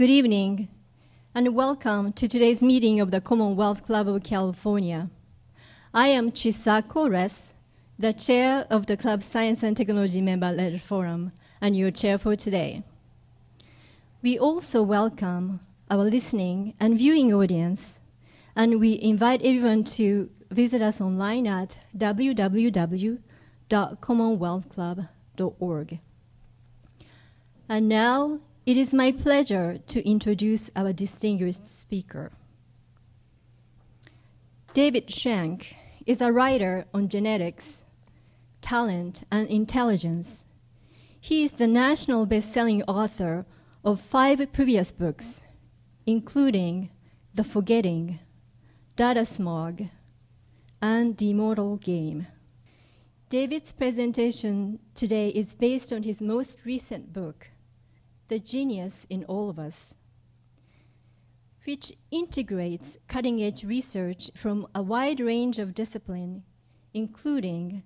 Good evening, and welcome to today's meeting of the Commonwealth Club of California. I am Chisako Res, the chair of the club's Science and Technology Member-led Forum, and your chair for today. We also welcome our listening and viewing audience, and we invite everyone to visit us online at www.commonwealthclub.org. And now it is my pleasure to introduce our distinguished speaker. David Shenk is a writer on genetics, talent, and intelligence. He is the national best-selling author of five previous books, including The Forgetting, Data Smog, and The Immortal Game. David's presentation today is based on his most recent book, The Genius in All of Us, which integrates cutting edge research from a wide range of disciplines, including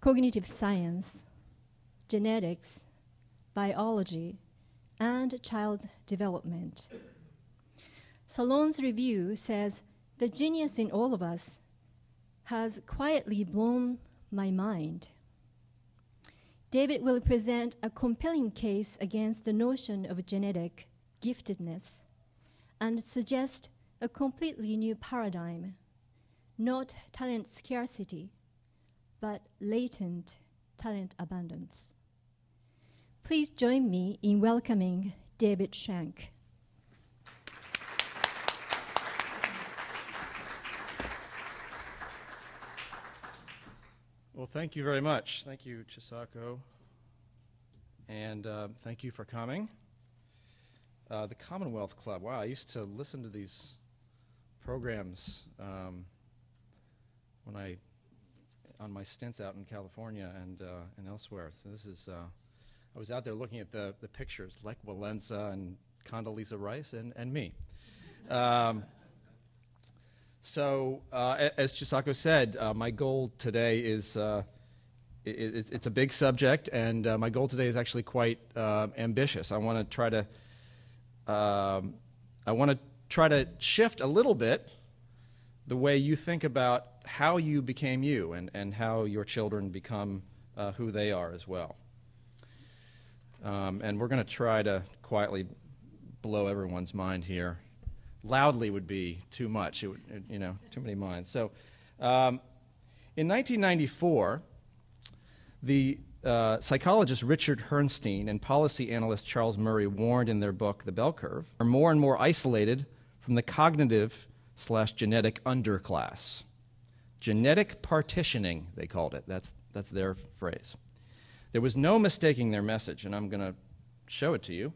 cognitive science, genetics, biology, and child development. Salon's review says the genius in all of us has quietly blown my mind. David will present a compelling case against the notion of genetic giftedness and suggest a completely new paradigm, not talent scarcity, but latent talent abundance. Please join me in welcoming David Shenk. Well, thank you very much. Thank you, Chisako. And uh, thank you for coming. Uh, the Commonwealth Club. Wow, I used to listen to these programs um, when I, on my stints out in California and, uh, and elsewhere. So this is, uh, I was out there looking at the, the pictures, Lech Walesa and Condoleezza Rice and, and me. Um, so, uh, as Chisako said, uh, my goal today is uh, it, it's a big subject, and uh, my goal today is actually quite uh, ambitious. I want to try to um, I want to try to shift a little bit the way you think about how you became you and, and how your children become uh, who they are as well. Um, and we're going to try to quietly blow everyone's mind here loudly would be too much. It would, you know, too many minds. So, um, in 1994, the uh, psychologist Richard Herrnstein and policy analyst Charles Murray warned in their book *The Bell Curve* are more and more isolated from the cognitive slash genetic underclass. Genetic partitioning, they called it. That's that's their phrase. There was no mistaking their message, and I'm going to show it to you.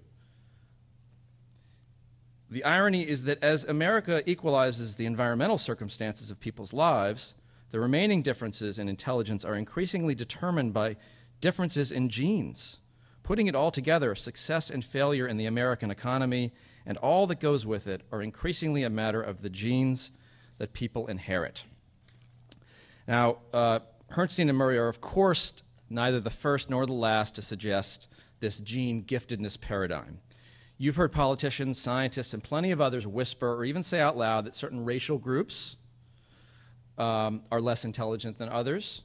The irony is that as America equalizes the environmental circumstances of people's lives, the remaining differences in intelligence are increasingly determined by differences in genes. Putting it all together, success and failure in the American economy and all that goes with it are increasingly a matter of the genes that people inherit. Now, uh, Herrnstein and Murray are, of course, neither the first nor the last to suggest this gene giftedness paradigm. You've heard politicians, scientists, and plenty of others whisper or even say out loud that certain racial groups um, are less intelligent than others,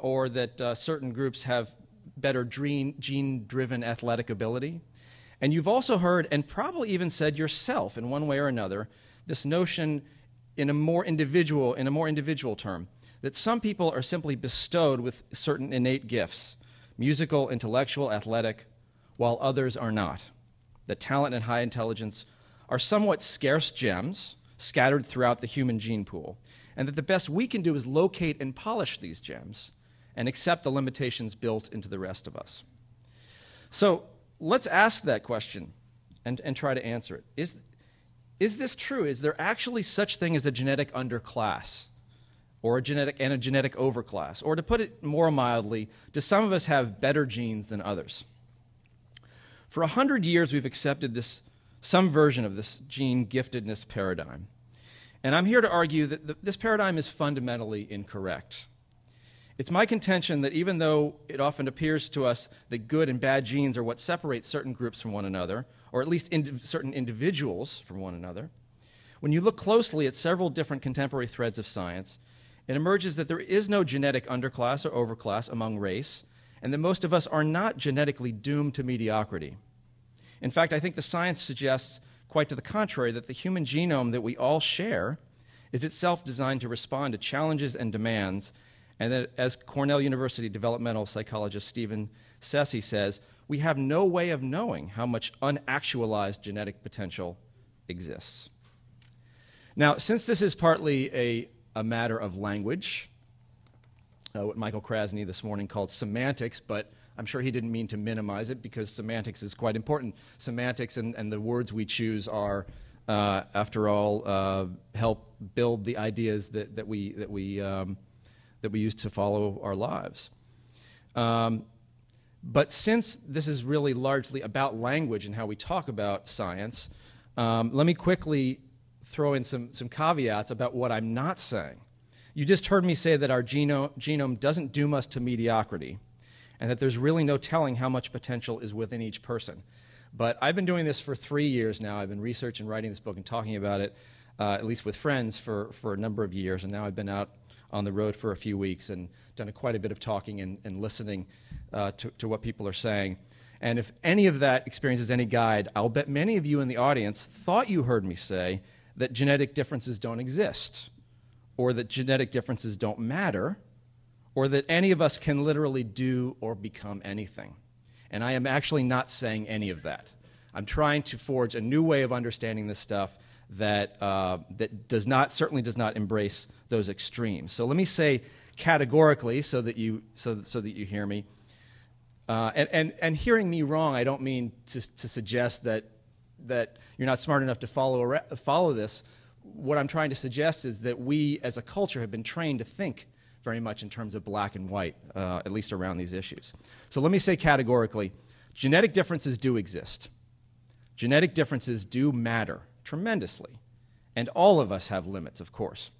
or that uh, certain groups have better gene driven athletic ability. And you've also heard, and probably even said yourself in one way or another, this notion in a more individual, in a more individual term, that some people are simply bestowed with certain innate gifts, musical, intellectual, athletic, while others are not that talent and high intelligence are somewhat scarce gems scattered throughout the human gene pool, and that the best we can do is locate and polish these gems and accept the limitations built into the rest of us. So let's ask that question and, and try to answer it. Is, is this true? Is there actually such thing as a genetic underclass? Or a genetic and a genetic overclass? Or to put it more mildly, do some of us have better genes than others? For a hundred years, we've accepted this, some version of this gene giftedness paradigm. And I'm here to argue that the, this paradigm is fundamentally incorrect. It's my contention that even though it often appears to us that good and bad genes are what separate certain groups from one another, or at least certain individuals from one another. When you look closely at several different contemporary threads of science, it emerges that there is no genetic underclass or overclass among race, and that most of us are not genetically doomed to mediocrity. In fact, I think the science suggests, quite to the contrary, that the human genome that we all share is itself designed to respond to challenges and demands, and that, as Cornell University developmental psychologist Stephen Ceci says, we have no way of knowing how much unactualized genetic potential exists. Now, since this is partly a, a matter of language, uh, what Michael Krasny this morning called semantics, but I'm sure he didn't mean to minimize it because semantics is quite important. Semantics and, and the words we choose are, uh, after all, uh, help build the ideas that, that, we, that, we, um, that we use to follow our lives. Um, but since this is really largely about language and how we talk about science, um, let me quickly throw in some, some caveats about what I'm not saying. You just heard me say that our genome, genome doesn't doom us to mediocrity and that there's really no telling how much potential is within each person. But I've been doing this for three years now. I've been researching, writing this book, and talking about it, uh, at least with friends, for, for a number of years. And now I've been out on the road for a few weeks and done a, quite a bit of talking and, and listening uh, to, to what people are saying. And if any of that experience is any guide, I'll bet many of you in the audience thought you heard me say that genetic differences don't exist, or that genetic differences don't matter, or that any of us can literally do or become anything. And I am actually not saying any of that. I'm trying to forge a new way of understanding this stuff that, uh, that does not, certainly does not embrace those extremes. So let me say categorically so that you, so, so that you hear me. Uh, and, and, and hearing me wrong, I don't mean to, to suggest that, that you're not smart enough to follow, follow this. What I'm trying to suggest is that we as a culture have been trained to think very much in terms of black and white, uh, at least around these issues. So let me say categorically genetic differences do exist. Genetic differences do matter tremendously. And all of us have limits, of course.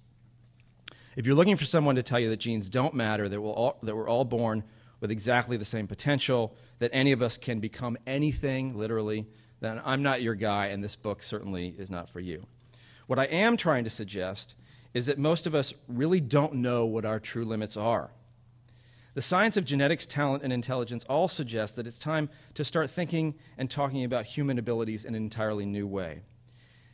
If you're looking for someone to tell you that genes don't matter, that, we'll all, that we're all born with exactly the same potential, that any of us can become anything, literally, then I'm not your guy, and this book certainly is not for you. What I am trying to suggest is that most of us really don't know what our true limits are. The science of genetics, talent, and intelligence all suggest that it's time to start thinking and talking about human abilities in an entirely new way.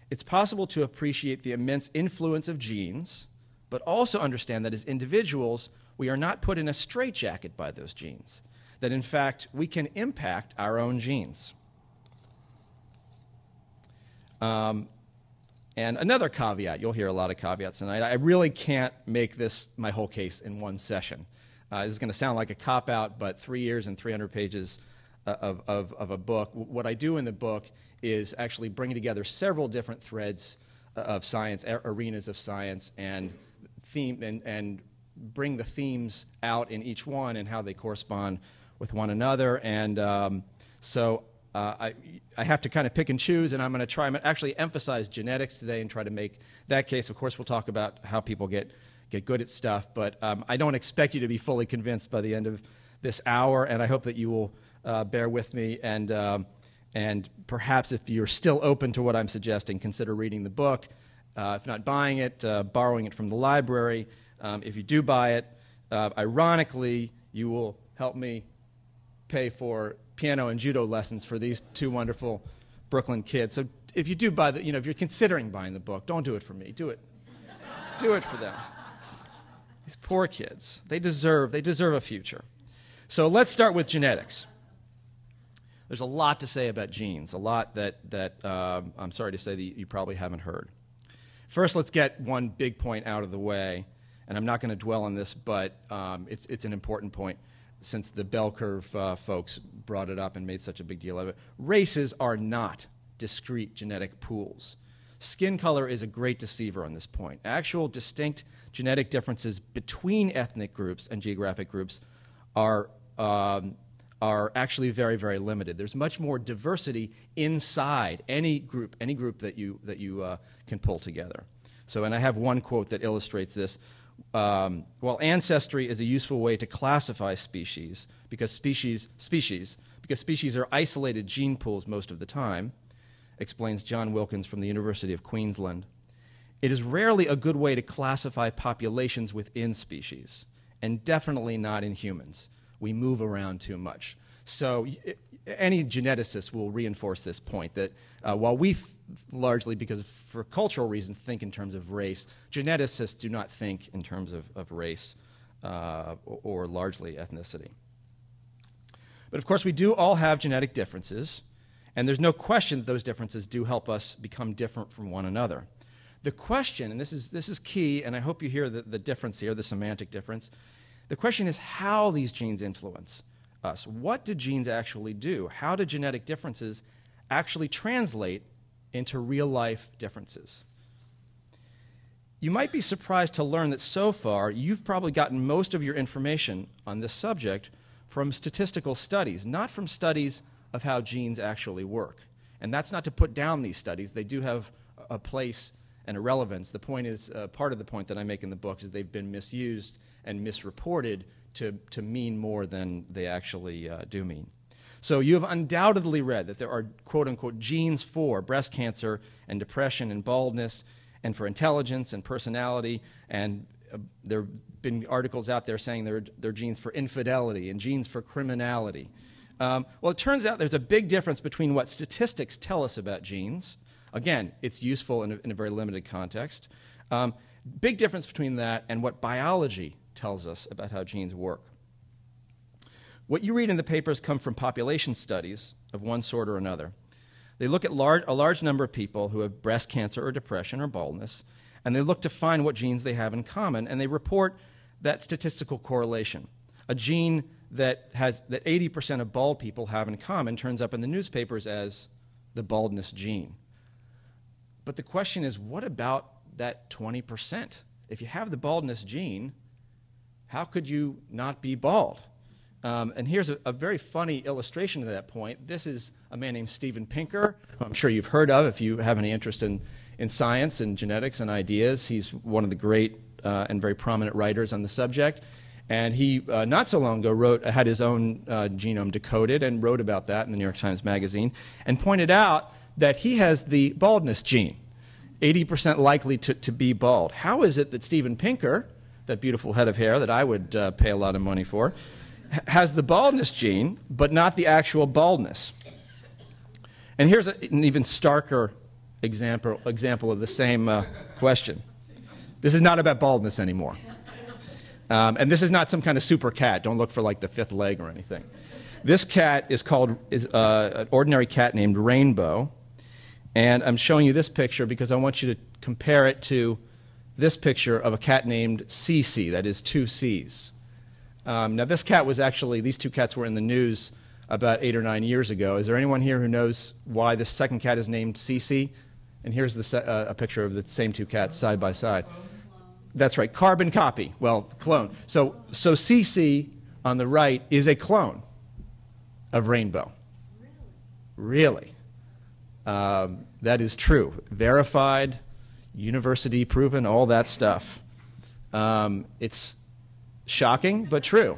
It's possible to appreciate the immense influence of genes, but also understand that as individuals, we are not put in a straitjacket by those genes, that in fact, we can impact our own genes. Um, and another caveat, you'll hear a lot of caveats tonight. I really can't make this my whole case in one session. Uh, this is going to sound like a cop out, but three years and 300 pages uh, of, of, of, a book. What I do in the book is actually bring together several different threads uh, of science, arenas of science, and, theme, and, and bring the themes out in each one and how they correspond with one another. And um, so uh, I, I have to kind of pick and choose, and I'm going to try and actually emphasize genetics today and try to make that case. Of course, we'll talk about how people get, get good at stuff, but um, I don't expect you to be fully convinced by the end of this hour, and I hope that you will uh, bear with me. And, um, and perhaps if you're still open to what I'm suggesting, consider reading the book. Uh, if not buying it, uh, borrowing it from the library. Um, if you do buy it, uh, ironically, you will help me pay for piano and judo lessons for these two wonderful Brooklyn kids. So if you do buy the, you know, if you're considering buying the book, don't do it for me. Do it. do it for them. These poor kids. They deserve, they deserve a future. So let's start with genetics. There's a lot to say about genes, a lot that, that um, I'm sorry to say that you probably haven't heard. First, let's get one big point out of the way, and I'm not going to dwell on this, but um, it's, it's an important point since the bell curve uh, folks brought it up and made such a big deal of it. Races are not discrete genetic pools. Skin color is a great deceiver on this point. Actual distinct genetic differences between ethnic groups and geographic groups are, um, are actually very, very limited. There's much more diversity inside any group, any group that you, that you uh, can pull together. So, and I have one quote that illustrates this um, while ancestry is a useful way to classify species, because species, species, because species are isolated gene pools most of the time, explains John Wilkins from the University of Queensland. It is rarely a good way to classify populations within species, and definitely not in humans. We move around too much. So, any geneticist will reinforce this point that uh, while we largely, because for cultural reasons, think in terms of race, geneticists do not think in terms of, of race uh, or, or largely ethnicity. But of course, we do all have genetic differences, and there's no question that those differences do help us become different from one another. The question, and this is, this is key, and I hope you hear the, the difference here, the semantic difference. The question is how these genes influence us. What do genes actually do? How do genetic differences actually translate into real life differences? You might be surprised to learn that so far you've probably gotten most of your information on this subject from statistical studies, not from studies of how genes actually work. And that's not to put down these studies, they do have a place and a relevance. The point is, uh, part of the point that I make in the book is they've been misused and misreported to, to mean more than they actually uh, do mean. So you have undoubtedly read that there are quote unquote genes for breast cancer and depression and baldness and for intelligence and personality and uh, there have been articles out there saying there are, there are genes for infidelity and genes for criminality. Um, well, it turns out there's a big difference between what statistics tell us about genes Again, it's useful in a, in a very limited context. Um, big difference between that and what biology tells us about how genes work. What you read in the papers come from population studies of one sort or another. They look at large, a large number of people who have breast cancer or depression or baldness, and they look to find what genes they have in common, and they report that statistical correlation. A gene that, has, that 80% of bald people have in common turns up in the newspapers as the baldness gene. But the question is, what about that 20%? If you have the baldness gene, how could you not be bald? Um, and here's a, a, very funny illustration of that point. This is a man named Steven Pinker, who I'm sure you've heard of if you have any interest in, in science and genetics and ideas. He's one of the great uh, and very prominent writers on the subject. And he, uh, not so long ago, wrote, had his own uh, genome decoded and wrote about that in the New York Times Magazine and pointed out that he has the baldness gene, 80% likely to, to be bald. How is it that Steven Pinker, that beautiful head of hair that I would uh, pay a lot of money for, has the baldness gene, but not the actual baldness? And here's a, an even starker example, example of the same uh, question. This is not about baldness anymore. Um, and this is not some kind of super cat. Don't look for like the fifth leg or anything. This cat is called is, uh, an ordinary cat named Rainbow. And I'm showing you this picture because I want you to compare it to this picture of a cat named Cece, that is two C's. Um, now, this cat was actually, these two cats were in the news about eight or nine years ago. Is there anyone here who knows why this second cat is named Cece? And here's the, uh, a picture of the same two cats side by side. That's right, carbon copy. Well, clone. So, so Cece on the right is a clone of Rainbow. Really? Um, that is true. Verified, university proven, all that stuff. Um, it's shocking, but true.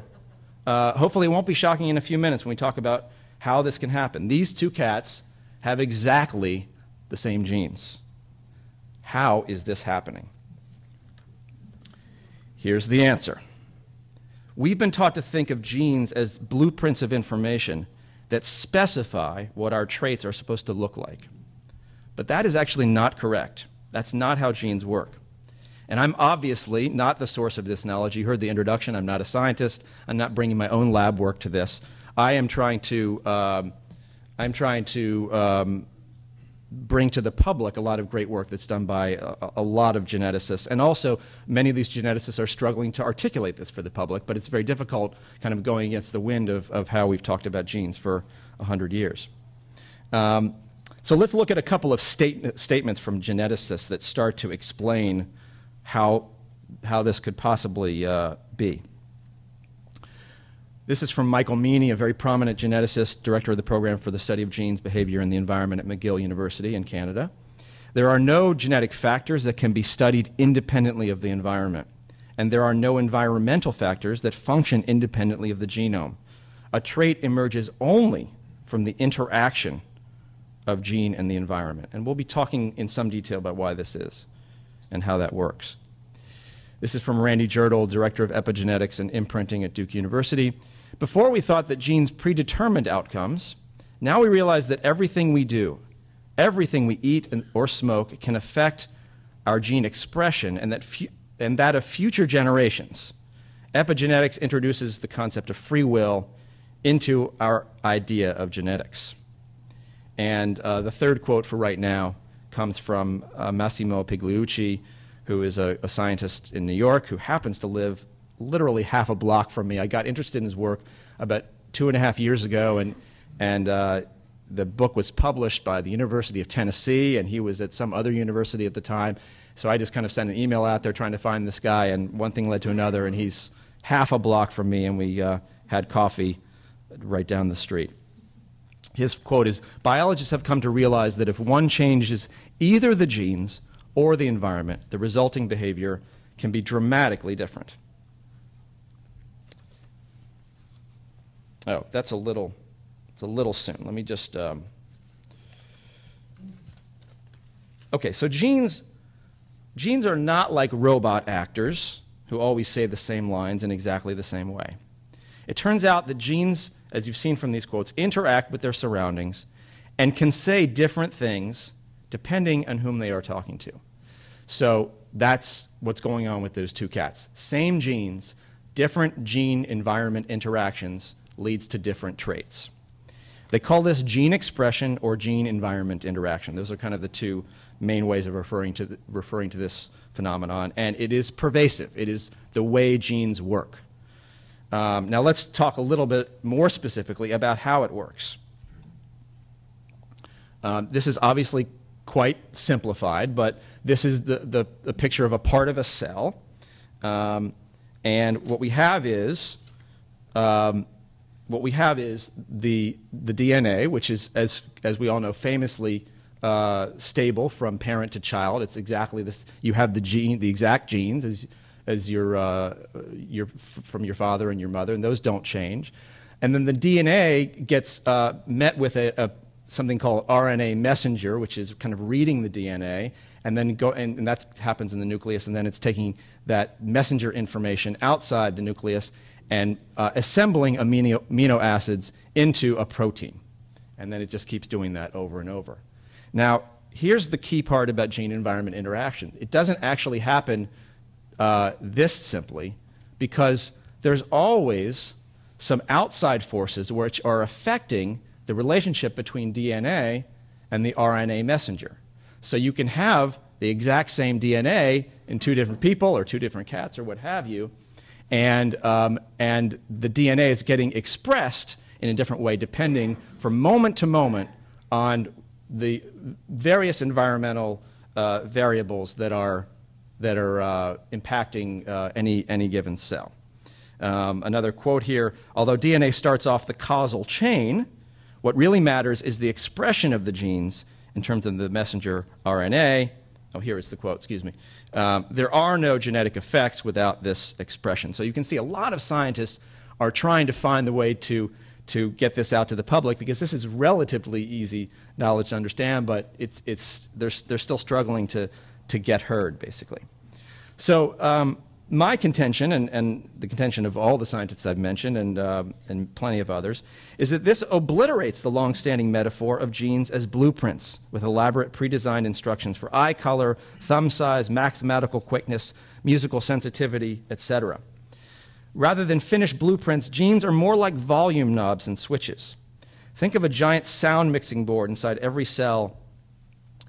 Uh, hopefully, it won't be shocking in a few minutes when we talk about how this can happen. These two cats have exactly the same genes. How is this happening? Here's the answer. We've been taught to think of genes as blueprints of information that specify what our traits are supposed to look like. But that is actually not correct. That's not how genes work. And I'm obviously not the source of this knowledge. You heard the introduction. I'm not a scientist. I'm not bringing my own lab work to this. I am trying to, um, I'm trying to um, bring to the public a lot of great work that's done by a, a, lot of geneticists. And also, many of these geneticists are struggling to articulate this for the public, but it's very difficult kind of going against the wind of, of how we've talked about genes for 100 years. Um, so let's look at a couple of state, statements from geneticists that start to explain how, how this could possibly uh, be. This is from Michael Meaney, a very prominent geneticist, director of the program for the study of genes, behavior, and the environment at McGill University in Canada. There are no genetic factors that can be studied independently of the environment, and there are no environmental factors that function independently of the genome. A trait emerges only from the interaction of gene and the environment. And we'll be talking in some detail about why this is and how that works. This is from Randy Jirtle, Director of Epigenetics and Imprinting at Duke University. Before we thought that genes predetermined outcomes, now we realize that everything we do, everything we eat or smoke, can affect our gene expression and that, and that of future generations. Epigenetics introduces the concept of free will into our idea of genetics. And uh, the third quote for right now comes from uh, Massimo Pigliucci, who is a, a, scientist in New York who happens to live literally half a block from me. I got interested in his work about two and a half years ago, and, and uh, the book was published by the University of Tennessee, and he was at some other university at the time. So I just kind of sent an email out there trying to find this guy, and one thing led to another, and he's half a block from me, and we uh, had coffee right down the street. His quote is Biologists have come to realize that if one changes either the genes or the environment, the resulting behavior can be dramatically different. Oh, that's a little, it's a little soon. Let me just. Um... Okay, so genes, genes are not like robot actors who always say the same lines in exactly the same way. It turns out that genes as you've seen from these quotes, interact with their surroundings and can say different things depending on whom they are talking to. So that's what's going on with those two cats. Same genes, different gene environment interactions leads to different traits. They call this gene expression or gene environment interaction. Those are kind of the two main ways of referring to, the, referring to this phenomenon, and it is pervasive. It is the way genes work. Um, now let's talk a little bit more specifically about how it works. Um, this is obviously quite simplified, but this is the, the, the picture of a part of a cell. Um, and what we have is um, what we have is the, the DNA, which is, as, as we all know, famously uh, stable from parent to child. It's exactly this. You have the gene, the exact genes, as as your, uh, your, from your father and your mother, and those don't change. And then the DNA gets uh, met with a, a, something called RNA messenger, which is kind of reading the DNA, and then go, and, and that happens in the nucleus, and then it's taking that messenger information outside the nucleus and uh, assembling amino, amino acids into a protein. And then it just keeps doing that over and over. Now, here's the key part about gene environment interaction it doesn't actually happen uh, this simply because there's always some outside forces which are affecting the relationship between DNA and the RNA messenger. So you can have the exact same DNA in two different people or two different cats or what have you, and, um, and the DNA is getting expressed in a different way depending from moment to moment on the various environmental uh, variables that are that are uh, impacting uh, any, any given cell. Um, another quote here although DNA starts off the causal chain, what really matters is the expression of the genes in terms of the messenger RNA. Oh, here is the quote, excuse me. Um, there are no genetic effects without this expression. So you can see a lot of scientists are trying to find the way to, to get this out to the public because this is relatively easy knowledge to understand, but it's, it's, they're, they're still struggling to, to get heard, basically. So, um, my contention, and, and, the contention of all the scientists I've mentioned and, uh, and plenty of others, is that this obliterates the long-standing metaphor of genes as blueprints with elaborate pre-designed instructions for eye color, thumb size, mathematical quickness, musical sensitivity, etc. Rather than finished blueprints, genes are more like volume knobs and switches. Think of a giant sound mixing board inside every cell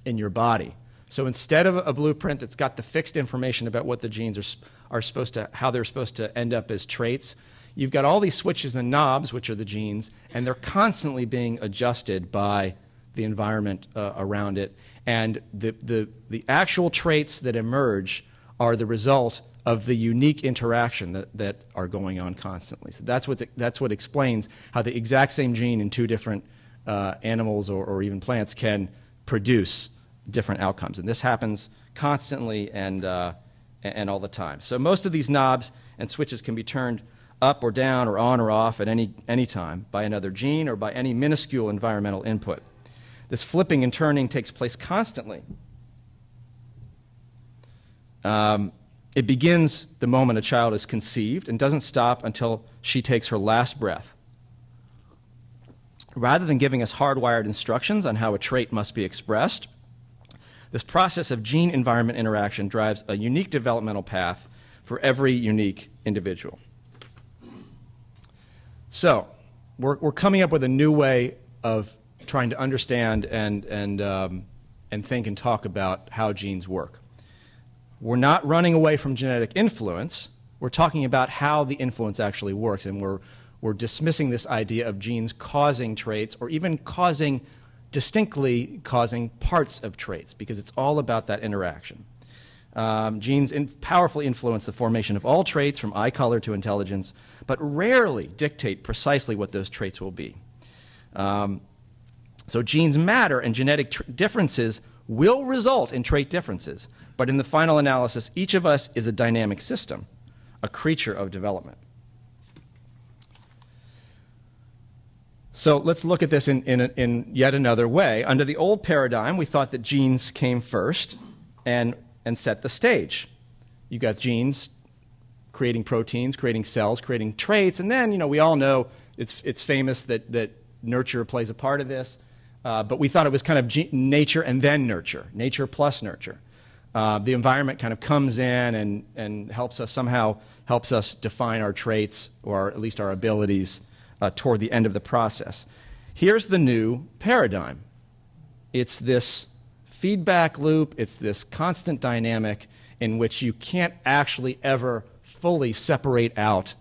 in your body. So instead of a blueprint that's got the fixed information about what the genes are, are supposed to, how they're supposed to end up as traits, you've got all these switches and knobs, which are the genes, and they're constantly being adjusted by the environment uh, around it. And the, the, the actual traits that emerge are the result of the unique interaction that, that are going on constantly. So that's what, that's what explains how the exact same gene in two different uh, animals or, or even plants can produce different outcomes. And this happens constantly and, uh, and all the time. So most of these knobs and switches can be turned up or down or on or off at any, any time by another gene or by any minuscule environmental input. This flipping and turning takes place constantly. Um, it begins the moment a child is conceived and doesn't stop until she takes her last breath. Rather than giving us hardwired instructions on how a trait must be expressed, this process of gene environment interaction drives a unique developmental path for every unique individual. So, we're, we're coming up with a new way of trying to understand and, and, um, and think and talk about how genes work. We're not running away from genetic influence. We're talking about how the influence actually works, and we're, we're dismissing this idea of genes causing traits or even causing, distinctly causing parts of traits, because it's all about that interaction. Um, genes in, powerfully influence the formation of all traits from eye color to intelligence, but rarely dictate precisely what those traits will be. Um, so genes matter, and genetic tr- differences will result in trait differences. But in the final analysis, each of us is a dynamic system, a creature of development. So let's look at this in, in, in, yet another way. Under the old paradigm, we thought that genes came first and, and set the stage. You got genes creating proteins, creating cells, creating traits, and then, you know, we all know it's, it's famous that, that nurture plays a part of this. Uh, but we thought it was kind of nature and then nurture, nature plus nurture uh, the environment kind of comes in and, and helps us somehow helps us define our traits or at least our abilities uh, toward the end of the process. Here's the new paradigm. It's this feedback loop, it's this constant dynamic in which you can't actually ever fully separate out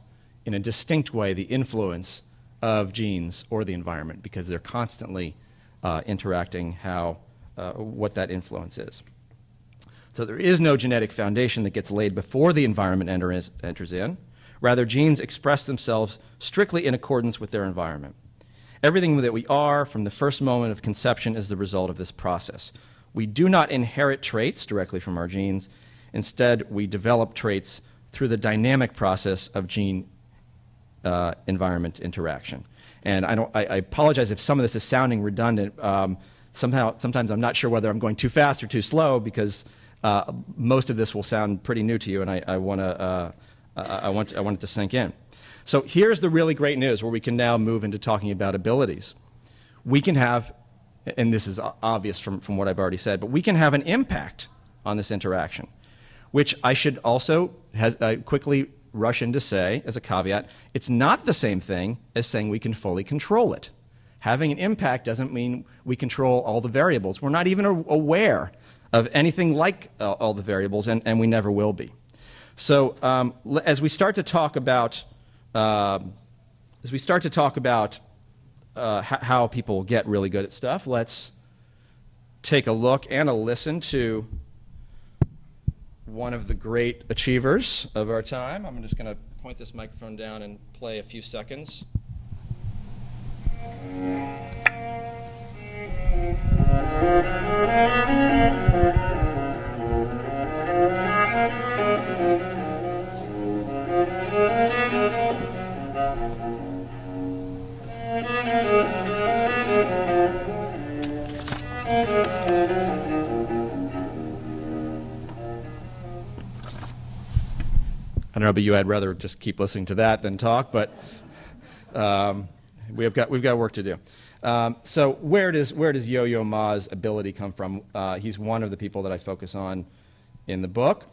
in a distinct way the influence of genes or the environment because they're constantly uh, interacting how, uh, what that influence is. So there is no genetic foundation that gets laid before the environment enters, enters in. Rather, genes express themselves strictly in accordance with their environment. Everything that we are from the first moment of conception is the result of this process. We do not inherit traits directly from our genes. Instead, we develop traits through the dynamic process of gene uh, environment interaction. And I, don't, I, I, apologize if some of this is sounding redundant. Um, somehow, sometimes I'm not sure whether I'm going too fast or too slow because uh, most of this will sound pretty new to you, and I, I, wanna, uh, I, want, I want it to sink in. So here's the really great news where we can now move into talking about abilities. We can have, and this is obvious from, from what I've already said, but we can have an impact on this interaction, which I should also has, uh, quickly rush in to say, as a caveat, it's not the same thing as saying we can fully control it. Having an impact doesn't mean we control all the variables. We're not even aware of anything like uh, all the variables, and, and we never will be. So um, as we start to talk about, uh, as we start to talk about uh, how people get really good at stuff, let's take a look and a listen to one of the great achievers of our time. I'm just going to point this microphone down and play a few seconds. You. I'd rather just keep listening to that than talk, but um, we've got we've got work to do. Um, so where does where does Yo-Yo Ma's ability come from? Uh, he's one of the people that I focus on in the book,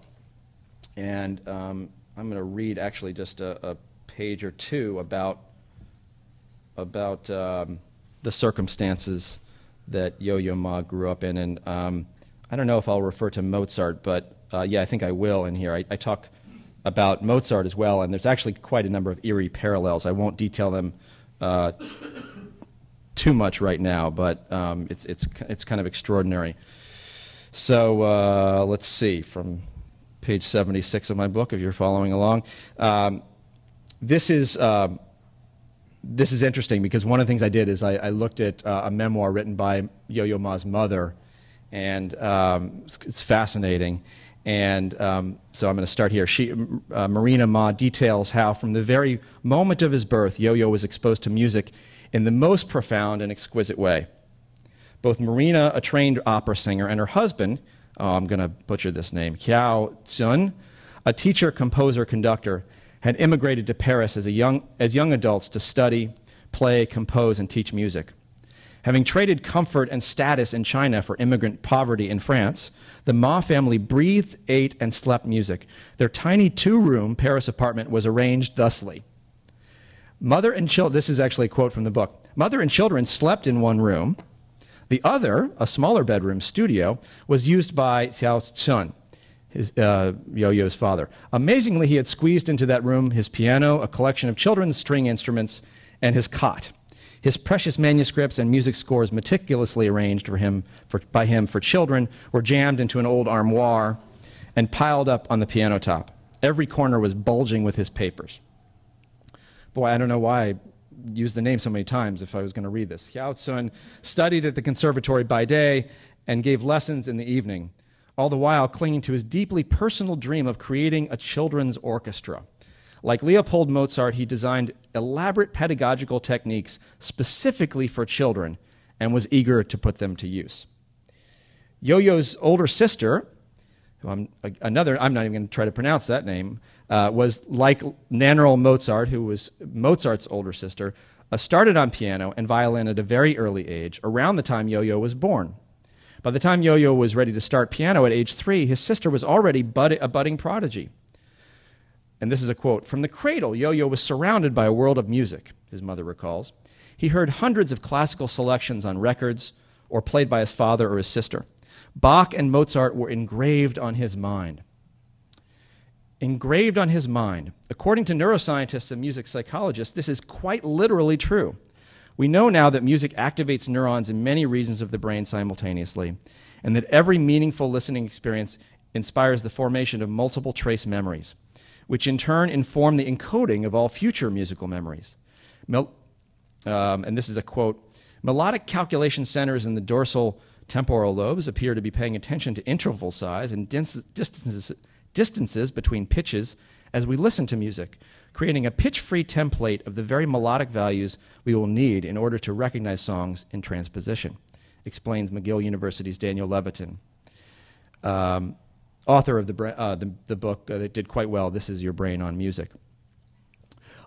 and um, I'm going to read actually just a, a, page or two about about um, the circumstances that Yo-Yo Ma grew up in, and um, I don't know if I'll refer to Mozart, but uh, yeah, I think I will in here. I, I talk about Mozart as well, and there's actually quite a number of eerie parallels. I won't detail them. Uh, too much right now, but um, it's, it's, it's kind of extraordinary. So uh, let's see, from page 76 of my book, if you're following along. Um, this, is, uh, this is interesting because one of the things I did is I, I looked at uh, a memoir written by Yo Yo Ma's mother, and um, it's, it's, fascinating. And um, so I'm going to start here. She, uh, Marina Ma details how, from the very moment of his birth, Yo Yo was exposed to music in the most profound and exquisite way. Both Marina, a trained opera singer, and her husband, oh, I'm going to butcher this name, Kiao Tsun, a teacher, composer, conductor, had immigrated to Paris as, a young, as young adults to study, play, compose, and teach music. Having traded comfort and status in China for immigrant poverty in France, the Ma family breathed, ate, and slept music. Their tiny two room Paris apartment was arranged thusly. Mother and children, this is actually a quote from the book. Mother and children slept in one room. The other, a smaller bedroom studio, was used by Xiao Chun, his, uh, Yo-Yo's father. Amazingly, he had squeezed into that room his piano, a collection of children's string instruments, and his cot. His precious manuscripts and music scores, meticulously arranged for him, for, by him for children, were jammed into an old armoire and piled up on the piano top. Every corner was bulging with his papers. Boy, I don't know why I used the name so many times if I was going to read this. Xiao Tsun studied at the conservatory by day and gave lessons in the evening, all the while clinging to his deeply personal dream of creating a children's orchestra. Like Leopold Mozart, he designed elaborate pedagogical techniques specifically for children and was eager to put them to use. Yo Yo's older sister, who I'm, another, I'm not even going to try to pronounce that name, uh, was like Nannerl Mozart, who was Mozart's older sister, uh, started on piano and violin at a very early age, around the time Yo Yo was born. By the time Yo Yo was ready to start piano at age three, his sister was already bud- a budding prodigy and this is a quote From the cradle, Yo Yo was surrounded by a world of music, his mother recalls. He heard hundreds of classical selections on records or played by his father or his sister. Bach and Mozart were engraved on his mind. Engraved on his mind. According to neuroscientists and music psychologists, this is quite literally true. We know now that music activates neurons in many regions of the brain simultaneously, and that every meaningful listening experience inspires the formation of multiple trace memories which in turn inform the encoding of all future musical memories. Mel- um, and this is a quote Melodic calculation centers in the dorsal temporal lobes appear to be paying attention to interval size and distances, distances between pitches as we listen to music, creating a pitch free template of the very melodic values we will need in order to recognize songs in transposition, explains McGill University's Daniel Levitin. Um, author of the, uh, the, the, book uh, that did quite well, This Is Your Brain on Music.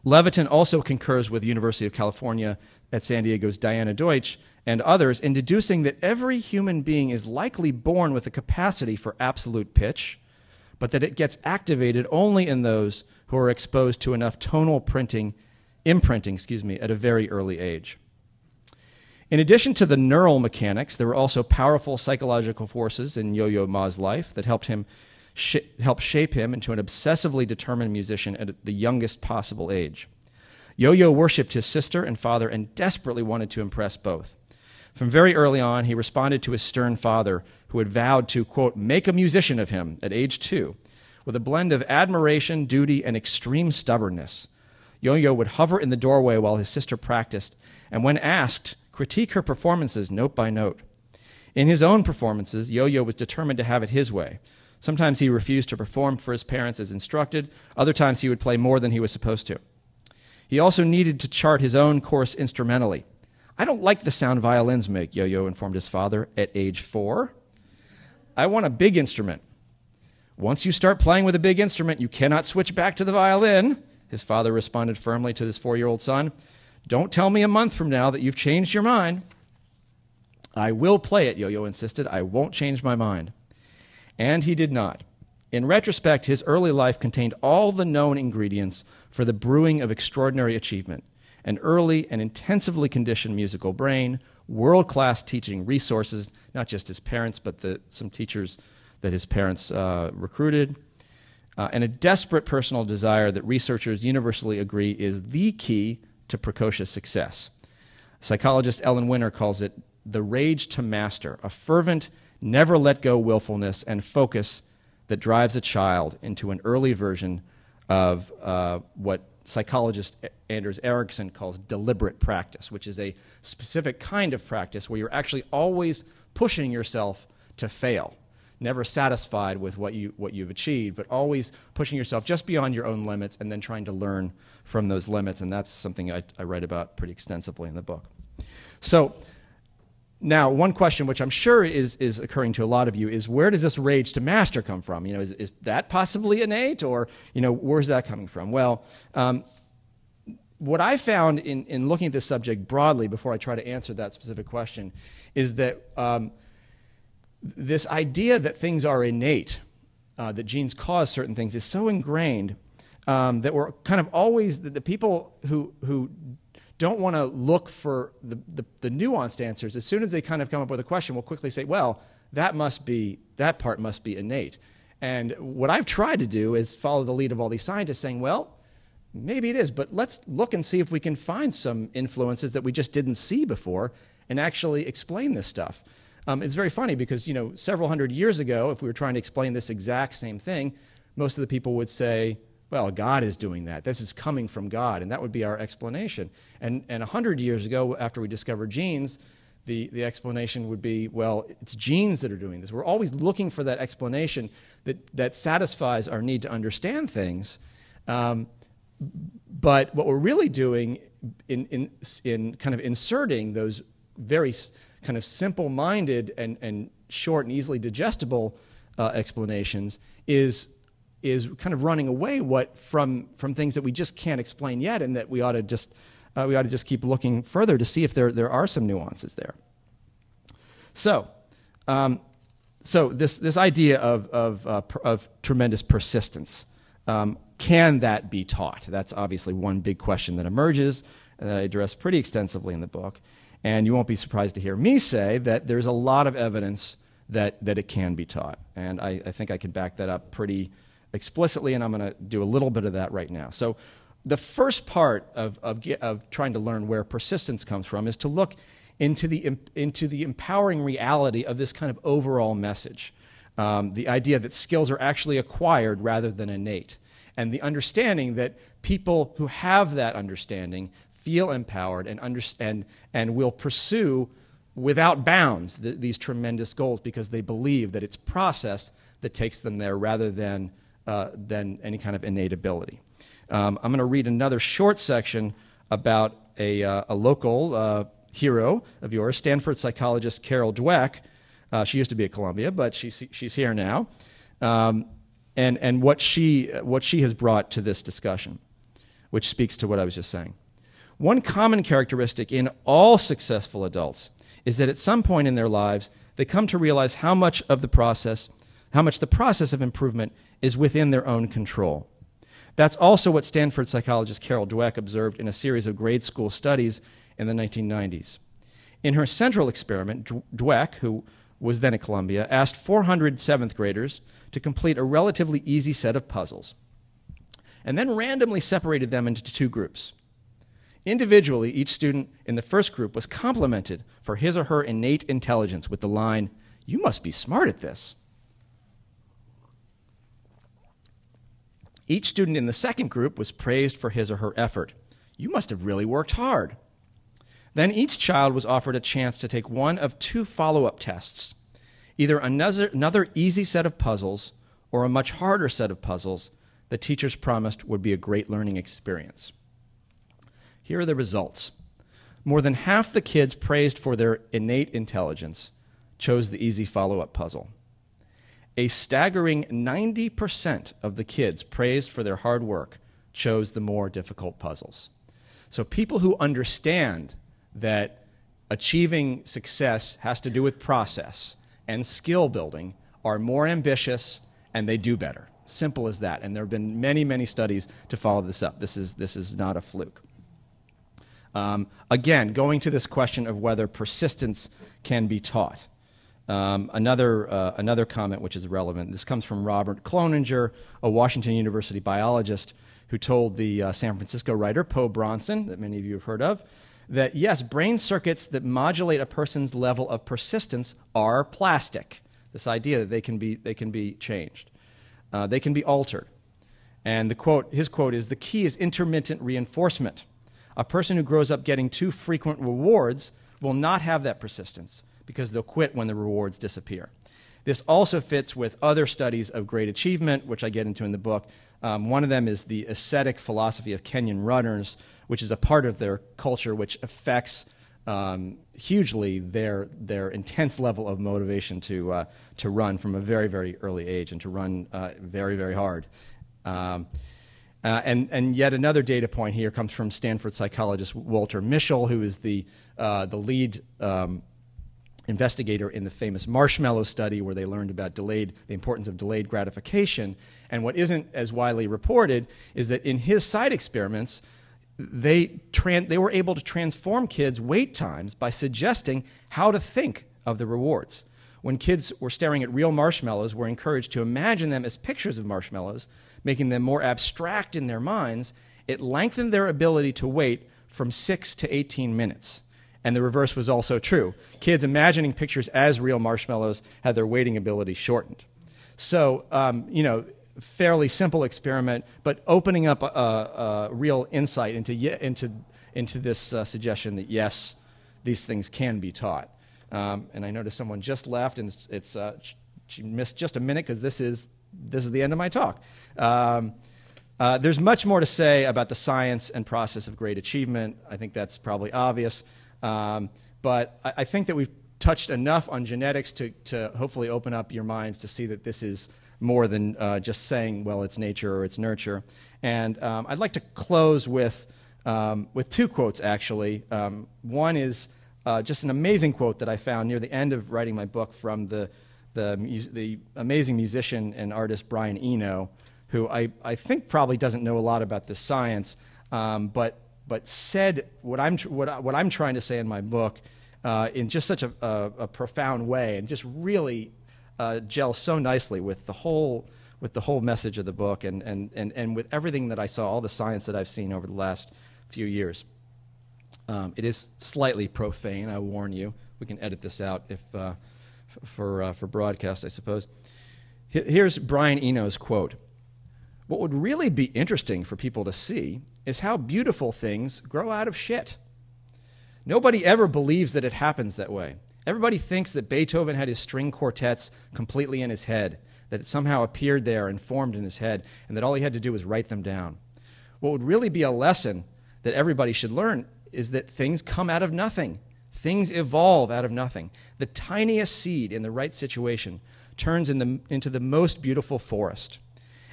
Levitin also concurs with University of California at San Diego's Diana Deutsch and others in deducing that every human being is likely born with a capacity for absolute pitch, but that it gets activated only in those who are exposed to enough tonal printing, imprinting, excuse me, at a very early age. In addition to the neural mechanics, there were also powerful psychological forces in Yo Yo Ma's life that helped him sh- help shape him into an obsessively determined musician at the youngest possible age. Yo Yo worshipped his sister and father and desperately wanted to impress both. From very early on, he responded to his stern father, who had vowed to, quote, make a musician of him at age two, with a blend of admiration, duty, and extreme stubbornness. Yo Yo would hover in the doorway while his sister practiced, and when asked critique her performances note by note. In his own performances, Yo Yo was determined to have it his way. Sometimes he refused to perform for his parents as instructed, other times he would play more than he was supposed to. He also needed to chart his own course instrumentally. I don't like the sound violins make, Yo Yo informed his father at age four. I want a big instrument. Once you start playing with a big instrument, you cannot switch back to the violin, his father responded firmly to his four year old son. Don't tell me a month from now that you've changed your mind. I will play it, Yo Yo insisted. I won't change my mind. And he did not. In retrospect, his early life contained all the known ingredients for the brewing of extraordinary achievement an early and intensively conditioned musical brain, world class teaching resources, not just his parents, but the, some teachers that his parents uh, recruited, uh, and a desperate personal desire that researchers universally agree is the key to precocious success. Psychologist Ellen Winner calls it the rage to master, a fervent, never let go willfulness and focus that drives a child into an early version of uh, what psychologist Anders Ericsson calls deliberate practice, which is a specific kind of practice where you're actually always pushing yourself to fail never satisfied with what, you, what you've achieved, but always pushing yourself just beyond your own limits and then trying to learn from those limits. And that's something I, I write about pretty extensively in the book. So, now, one question which I'm sure is, is occurring to a lot of you is where does this rage to master come from? You know, is, is that possibly innate or, you know, where's that coming from? Well, um, what I found in, in looking at this subject broadly before I try to answer that specific question is that um, this idea that things are innate, uh, that genes cause certain things, is so ingrained um, that we're kind of always, the, the people who, who don't want to look for the, the, the, nuanced answers. As soon as they kind of come up with a question, we'll quickly say, well, that must be, that part must be innate. And what I've tried to do is follow the lead of all these scientists saying, well, maybe it is, but let's look and see if we can find some influences that we just didn't see before and actually explain this stuff. Um, it's very funny because, you know, several hundred years ago, if we were trying to explain this exact same thing, most of the people would say, well, God is doing that. This is coming from God, and that would be our explanation. And, and 100 years ago, after we discovered genes, the, the explanation would be, well, it's genes that are doing this. We're always looking for that explanation that, that satisfies our need to understand things. Um, but what we're really doing in, in, in kind of inserting those very kind of simple minded and, and short and easily digestible uh, explanations is is kind of running away what from from things that we just can't explain yet, and that we ought to just uh, we ought to just keep looking further to see if there there are some nuances there. So. Um, so this, this idea of, of, uh, of tremendous persistence, um, can that be taught? That's obviously one big question that emerges and that I address pretty extensively in the book. And you won't be surprised to hear me say that there's a lot of evidence that, that it can be taught. And I, I think I can back that up pretty explicitly, and I'm going to do a little bit of that right now. So, the first part of, of, of trying to learn where persistence comes from is to look into the, into the empowering reality of this kind of overall message. Um, the idea that skills are actually acquired rather than innate. And the understanding that people who have that understanding feel empowered and, understand, and will pursue without bounds the, these tremendous goals because they believe that it's process that takes them there rather than uh, than any kind of innate ability. Um, I'm going to read another short section about a, uh, a local uh, hero of yours, Stanford psychologist Carol Dweck. Uh, she used to be at Columbia, but she's, she's here now. Um, and, and what, she, what she has brought to this discussion, which speaks to what I was just saying. One common characteristic in all successful adults is that at some point in their lives, they come to realize how much of the process, how much the process of improvement is within their own control. That's also what Stanford psychologist Carol Dweck observed in a series of grade school studies in the 1990s. In her central experiment, Dweck, who was then at Columbia, asked 400 seventh graders to complete a relatively easy set of puzzles, and then randomly separated them into two groups. Individually, each student in the first group was complimented for his or her innate intelligence with the line, You must be smart at this. Each student in the second group was praised for his or her effort. You must have really worked hard. Then each child was offered a chance to take one of two follow up tests either another, another easy set of puzzles or a much harder set of puzzles the teachers promised would be a great learning experience. Here are the results. More than half the kids praised for their innate intelligence chose the easy follow up puzzle a staggering 90% of the kids praised for their hard work chose the more difficult puzzles. So people who understand that achieving success has to do with process and skill building are more ambitious and they do better. Simple as that. And there have been many, many studies to follow this up. This is, this is not a fluke. Um, again, going to this question of whether persistence can be taught. Um, another, uh, another comment which is relevant. This comes from Robert Cloninger, a Washington University biologist who told the uh, San Francisco writer Po Bronson, that many of you have heard of, that yes, brain circuits that modulate a person's level of persistence are plastic. This idea that they can be, they can be changed, uh, they can be altered. And the quote, his quote is The key is intermittent reinforcement. A person who grows up getting too frequent rewards will not have that persistence because they'll quit when the rewards disappear. This also fits with other studies of great achievement, which I get into in the book. Um, one of them is the ascetic philosophy of Kenyan runners, which is a part of their culture which affects um, hugely their, their intense level of motivation to, uh, to run from a very, very early age and to run uh, very, very hard. Um, uh, and, and yet another data point here comes from Stanford psychologist Walter Mischel, who is the, uh, the lead um, investigator in the famous marshmallow study where they learned about delayed, the importance of delayed gratification. And what isn't as widely reported is that in his side experiments, they, tran- they were able to transform kids' wait times by suggesting how to think of the rewards. When kids were staring at real marshmallows, were encouraged to imagine them as pictures of marshmallows, making them more abstract in their minds, it lengthened their ability to wait from 6 to 18 minutes. And the reverse was also true. Kids imagining pictures as real marshmallows had their waiting ability shortened. So, um, you know, fairly simple experiment, but opening up a, a, real insight into, into, into this uh, suggestion that yes, these things can be taught. Um, and I noticed someone just left, and it's, it's uh, she missed just a minute because this is, this is the end of my talk. Um, uh, there's much more to say about the science and process of great achievement. I think that's probably obvious. Um, but I, I, think that we've touched enough on genetics to, to hopefully open up your minds to see that this is more than uh, just saying, well, it's nature or it's nurture. And um, I'd like to close with, um, with two quotes, actually. Um, one is uh, just an amazing quote that I found near the end of writing my book from the, the, the amazing musician and artist Brian Eno, who I, I think probably doesn't know a lot about this science, um, but, but said what I'm, what, I, what I'm trying to say in my book uh, in just such a, a, a profound way and just really uh, gels so nicely with the whole with the whole message of the book and, and, and, and with everything that I saw, all the science that I've seen over the last few years. Um, it is slightly profane, I warn you. We can edit this out if, uh, for, uh, for broadcast, I suppose. Here's Brian Eno's quote What would really be interesting for people to see is how beautiful things grow out of shit. Nobody ever believes that it happens that way. Everybody thinks that Beethoven had his string quartets completely in his head, that it somehow appeared there and formed in his head, and that all he had to do was write them down. What would really be a lesson that everybody should learn is that things come out of nothing. Things evolve out of nothing. The tiniest seed in the right situation turns in the, into the most beautiful forest.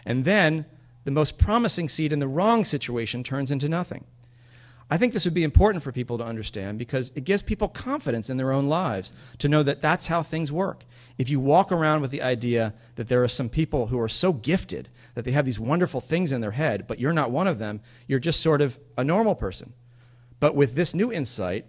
And then the most promising seed in the wrong situation turns into nothing. I think this would be important for people to understand because it gives people confidence in their own lives to know that that's how things work. If you walk around with the idea that there are some people who are so gifted that they have these wonderful things in their head, but you're not one of them, you're just sort of a normal person. But with this new insight,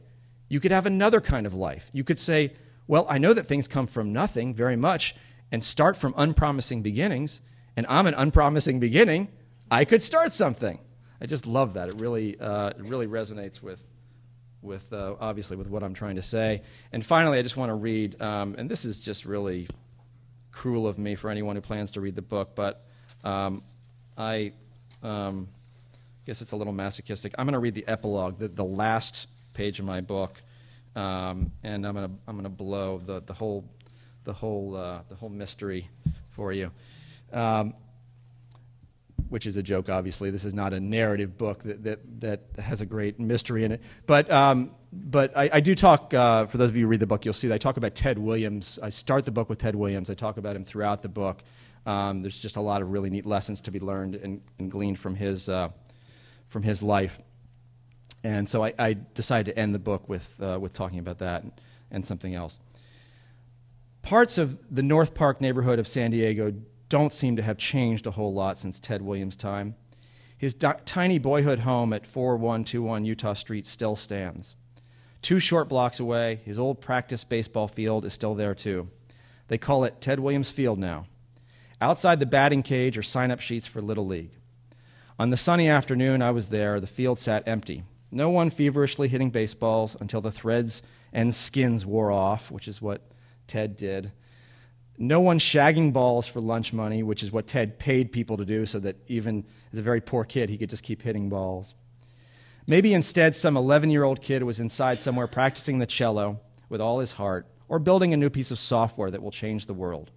you could have another kind of life. You could say, Well, I know that things come from nothing very much and start from unpromising beginnings, and I'm an unpromising beginning. I could start something. I just love that. It really, uh, it really resonates with, with uh, obviously with what I'm trying to say. And finally, I just want to read, um, and this is just really cruel of me for anyone who plans to read the book, but um, I um, guess it's a little masochistic. I'm going to read the epilogue, the, the last page of my book, um, and I'm going to I'm to blow the, the whole the whole uh, the whole mystery for you. Um, which is a joke, obviously. This is not a narrative book that, that, that has a great mystery in it. But, um, but I, I, do talk, uh, for those of you who read the book, you'll see that I talk about Ted Williams. I start the book with Ted Williams. I talk about him throughout the book. Um, there's just a lot of really neat lessons to be learned and, and gleaned from his, uh, from his life. And so I, I, decided to end the book with, uh, with talking about that and, and something else. Parts of the North Park neighborhood of San Diego don't seem to have changed a whole lot since Ted Williams' time. His tiny boyhood home at 4121 Utah Street still stands. Two short blocks away, his old practice baseball field is still there too. They call it Ted Williams Field now. Outside the batting cage are sign up sheets for Little League. On the sunny afternoon I was there, the field sat empty. No one feverishly hitting baseballs until the threads and skins wore off, which is what Ted did no one shagging balls for lunch money, which is what Ted paid people to do so that even as a very poor kid, he could just keep hitting balls. Maybe instead, some 11 year old kid was inside somewhere practicing the cello with all his heart or building a new piece of software that will change the world.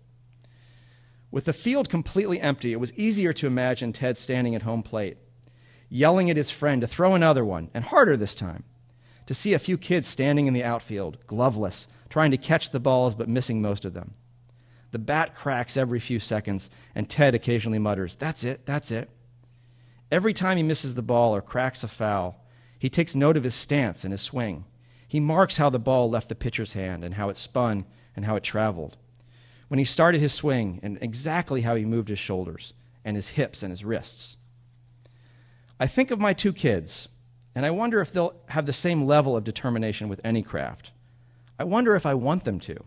With the field completely empty, it was easier to imagine Ted standing at home plate, yelling at his friend to throw another one, and harder this time. to see a few kids standing in the outfield, gloveless, trying to catch the balls but missing most of them. The bat cracks every few seconds, and Ted occasionally mutters, That's it, that's it. Every time he misses the ball or cracks a foul, he takes note of his stance and his swing. He marks how the ball left the pitcher's hand and how it spun and how it traveled. When he started his swing and exactly how he moved his shoulders and his hips and his wrists. I think of my two kids, and I wonder if they'll have the same level of determination with any craft. I wonder if I want them to.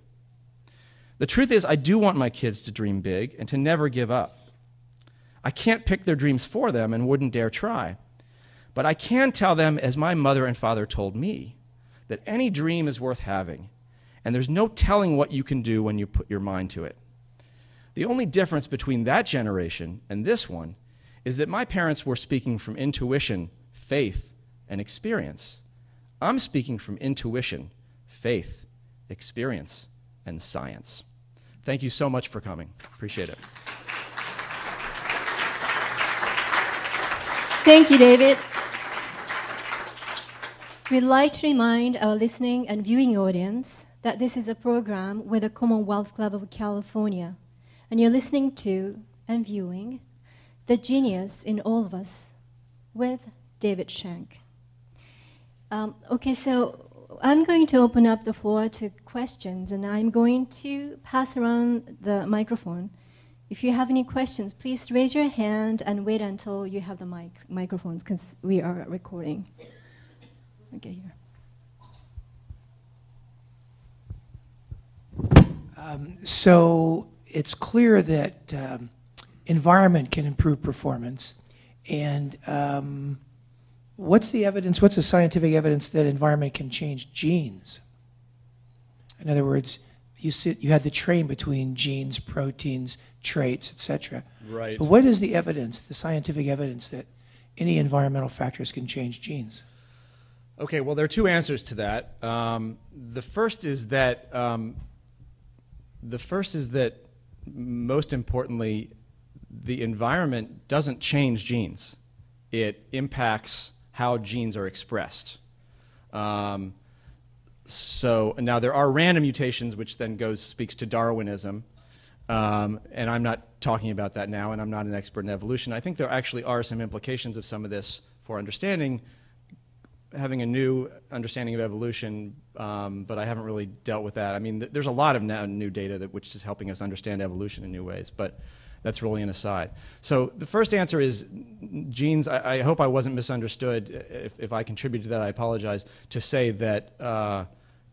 The truth is, I do want my kids to dream big and to never give up. I can't pick their dreams for them and wouldn't dare try. But I can tell them, as my mother and father told me, that any dream is worth having, and there's no telling what you can do when you put your mind to it. The only difference between that generation and this one is that my parents were speaking from intuition, faith, and experience. I'm speaking from intuition, faith, experience, and science. Thank you so much for coming. Appreciate it. Thank you, David. We'd like to remind our listening and viewing audience that this is a program with the Commonwealth Club of California, and you're listening to and viewing The Genius in All of Us with David Shenk. Um, okay, so I'm going to open up the floor to questions, and I'm going to pass around the microphone. If you have any questions, please raise your hand and wait until you have the mic- microphones because we are recording. Okay, here. Um, so it's clear that um, environment can improve performance. And um, what's the evidence, what's the scientific evidence that environment can change genes? In other words, you, sit, you had the train between genes, proteins, traits, etc. Right. But what is the evidence, the scientific evidence that any environmental factors can change genes? Okay, well, there are two answers to that. Um, the first is that um, the first is that most importantly, the environment doesn't change genes; it impacts how genes are expressed. Um, so now there are random mutations, which then goes speaks to Darwinism, um, and I'm not talking about that now, and I'm not an expert in evolution. I think there actually are some implications of some of this for understanding having a new understanding of evolution, um, but I haven't really dealt with that. I mean, th- there's a lot of now new data that which is helping us understand evolution in new ways, but that's really an aside. So the first answer is genes. I, I hope I wasn't misunderstood. If, if, I contributed to that, I apologize. To say that uh,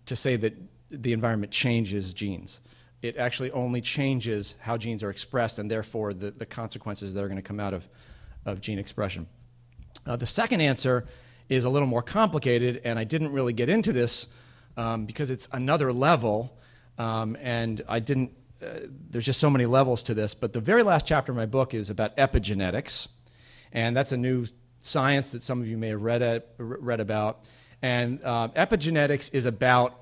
to say that the environment changes genes. It actually only changes how genes are expressed, and therefore the, the consequences that are going to come out of, of gene expression. Uh, the second answer is a little more complicated, and I didn't really get into this um, because it's another level, um, and I didn't. Uh, there's just so many levels to this, but the very last chapter of my book is about epigenetics, and that's a new science that some of you may have read, at, read about. And uh, epigenetics is about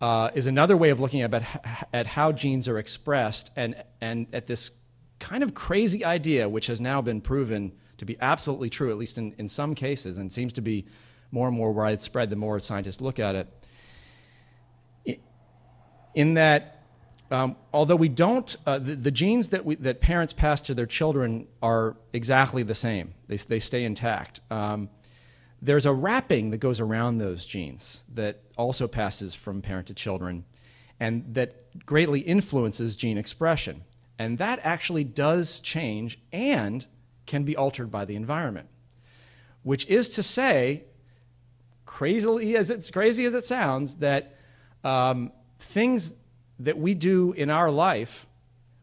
uh, is another way of looking at, at how genes are expressed, and and at this kind of crazy idea, which has now been proven to be absolutely true, at least in, in some cases, and seems to be more and more widespread the more scientists look at it. In that, um, although we don't, uh, the, the, genes that, we, that parents pass to their children are exactly the same, they, they stay intact. Um, there's a wrapping that goes around those genes that also passes from parent to children and that greatly influences gene expression. And that actually does change and can be altered by the environment. Which is to say, crazily as it's crazy as it sounds, that um, things that we do in our life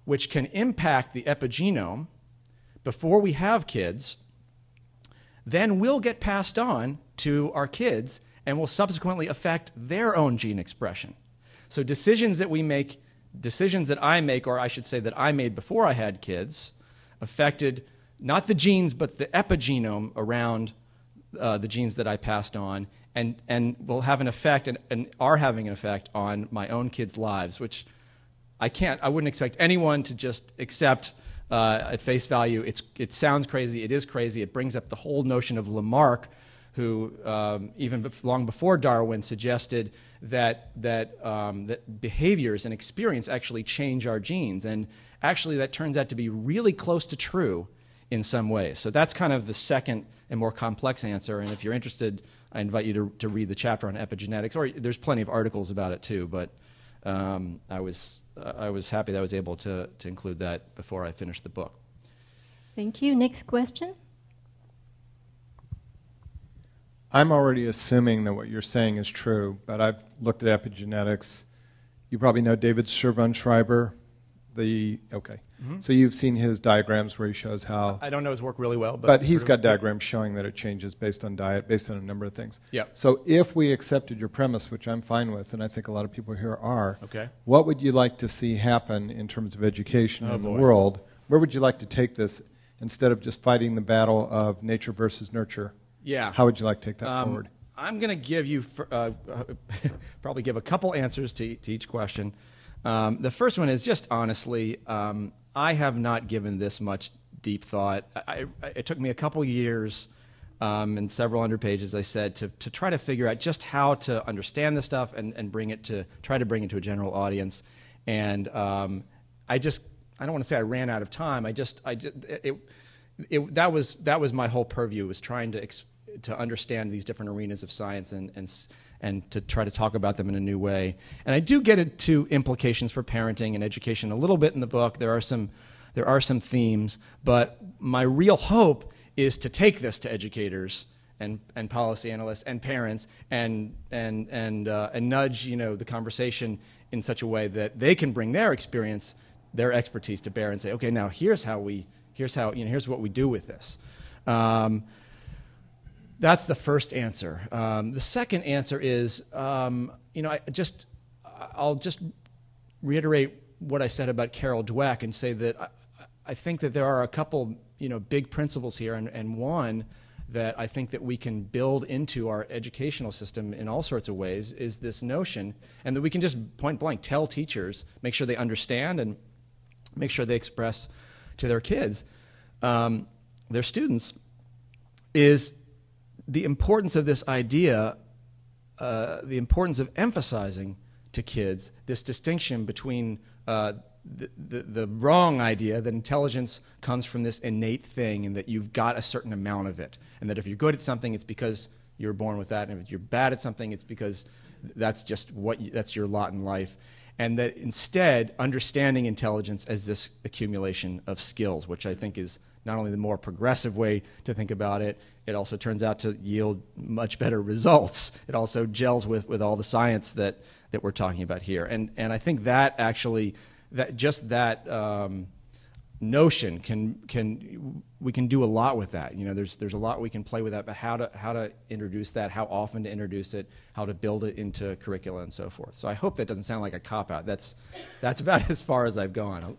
which can impact the epigenome before we have kids, then will get passed on to our kids and will subsequently affect their own gene expression. So decisions that we make, decisions that I make, or I should say that I made before I had kids, affected not the genes, but the epigenome around uh, the genes that I passed on, and, and will have an effect and, and are having an effect on my own kids' lives, which I can't, I wouldn't expect anyone to just accept uh, at face value. It's, it sounds crazy, it is crazy, it brings up the whole notion of Lamarck, who um, even long before Darwin suggested that that um, that behaviors and experience actually change our genes, and actually that turns out to be really close to true in some ways. So that's kind of the second and more complex answer. And if you're interested, I invite you to, to read the chapter on epigenetics, or there's plenty of articles about it too. But um, I was I was happy that I was able to to include that before I finished the book. Thank you. Next question. I'm already assuming that what you're saying is true, but I've looked at epigenetics. You probably know David Schreiber, the okay. Mm-hmm. So you've seen his diagrams where he shows how. I don't know his work really well, but but he's got diagrams showing that it changes based on diet, based on a number of things. Yeah. So if we accepted your premise, which I'm fine with, and I think a lot of people here are, okay. What would you like to see happen in terms of education oh, in boy. the world? Where would you like to take this instead of just fighting the battle of nature versus nurture? Yeah. How would you like to take that um, forward? I'm going to give you uh, probably give a couple answers to, to each question. Um, the first one is just honestly, um, I have not given this much deep thought. I, I, it took me a couple years um, and several hundred pages, I said, to, to try to figure out just how to understand this stuff and, and bring it to try to bring it to a general audience. And um, I just I don't want to say I ran out of time. I just I just, it, it, that was that was my whole purview was trying to to understand these different arenas of science and, and, and to try to talk about them in a new way. And I do get into implications for parenting and education a little bit in the book. There are some, there are some themes, but my real hope is to take this to educators and, and policy analysts and parents and, and, and, uh, and nudge you know, the conversation in such a way that they can bring their experience, their expertise to bear and say, okay, now here's how we, here's how, you know, here's what we do with this. Um, that's the first answer. Um, the second answer is, um, you know, I just I'll just reiterate what I said about Carol Dweck and say that I, I think that there are a couple, you know, big principles here, and, and one that I think that we can build into our educational system in all sorts of ways is this notion, and that we can just point blank tell teachers, make sure they understand, and make sure they express to their kids, um, their students, is the importance of this idea, uh, the importance of emphasizing to kids this distinction between uh, the, the, the, wrong idea that intelligence comes from this innate thing and that you've got a certain amount of it. And that if you're good at something, it's because you're born with that. And if you're bad at something, it's because that's just what you, that's your lot in life. And that instead, understanding intelligence as this accumulation of skills, which I think is not only the more progressive way to think about it, it also turns out to yield much better results. It also gels with, with all the science that, that we're talking about here. And, and I think that actually, that just that um, notion can, can, we can do a lot with that. You know, there's, there's a lot we can play with that, but how to, how to introduce that, how often to introduce it, how to build it into curricula and so forth. So I hope that doesn't sound like a cop-out. That's, that's about as far as I've gone.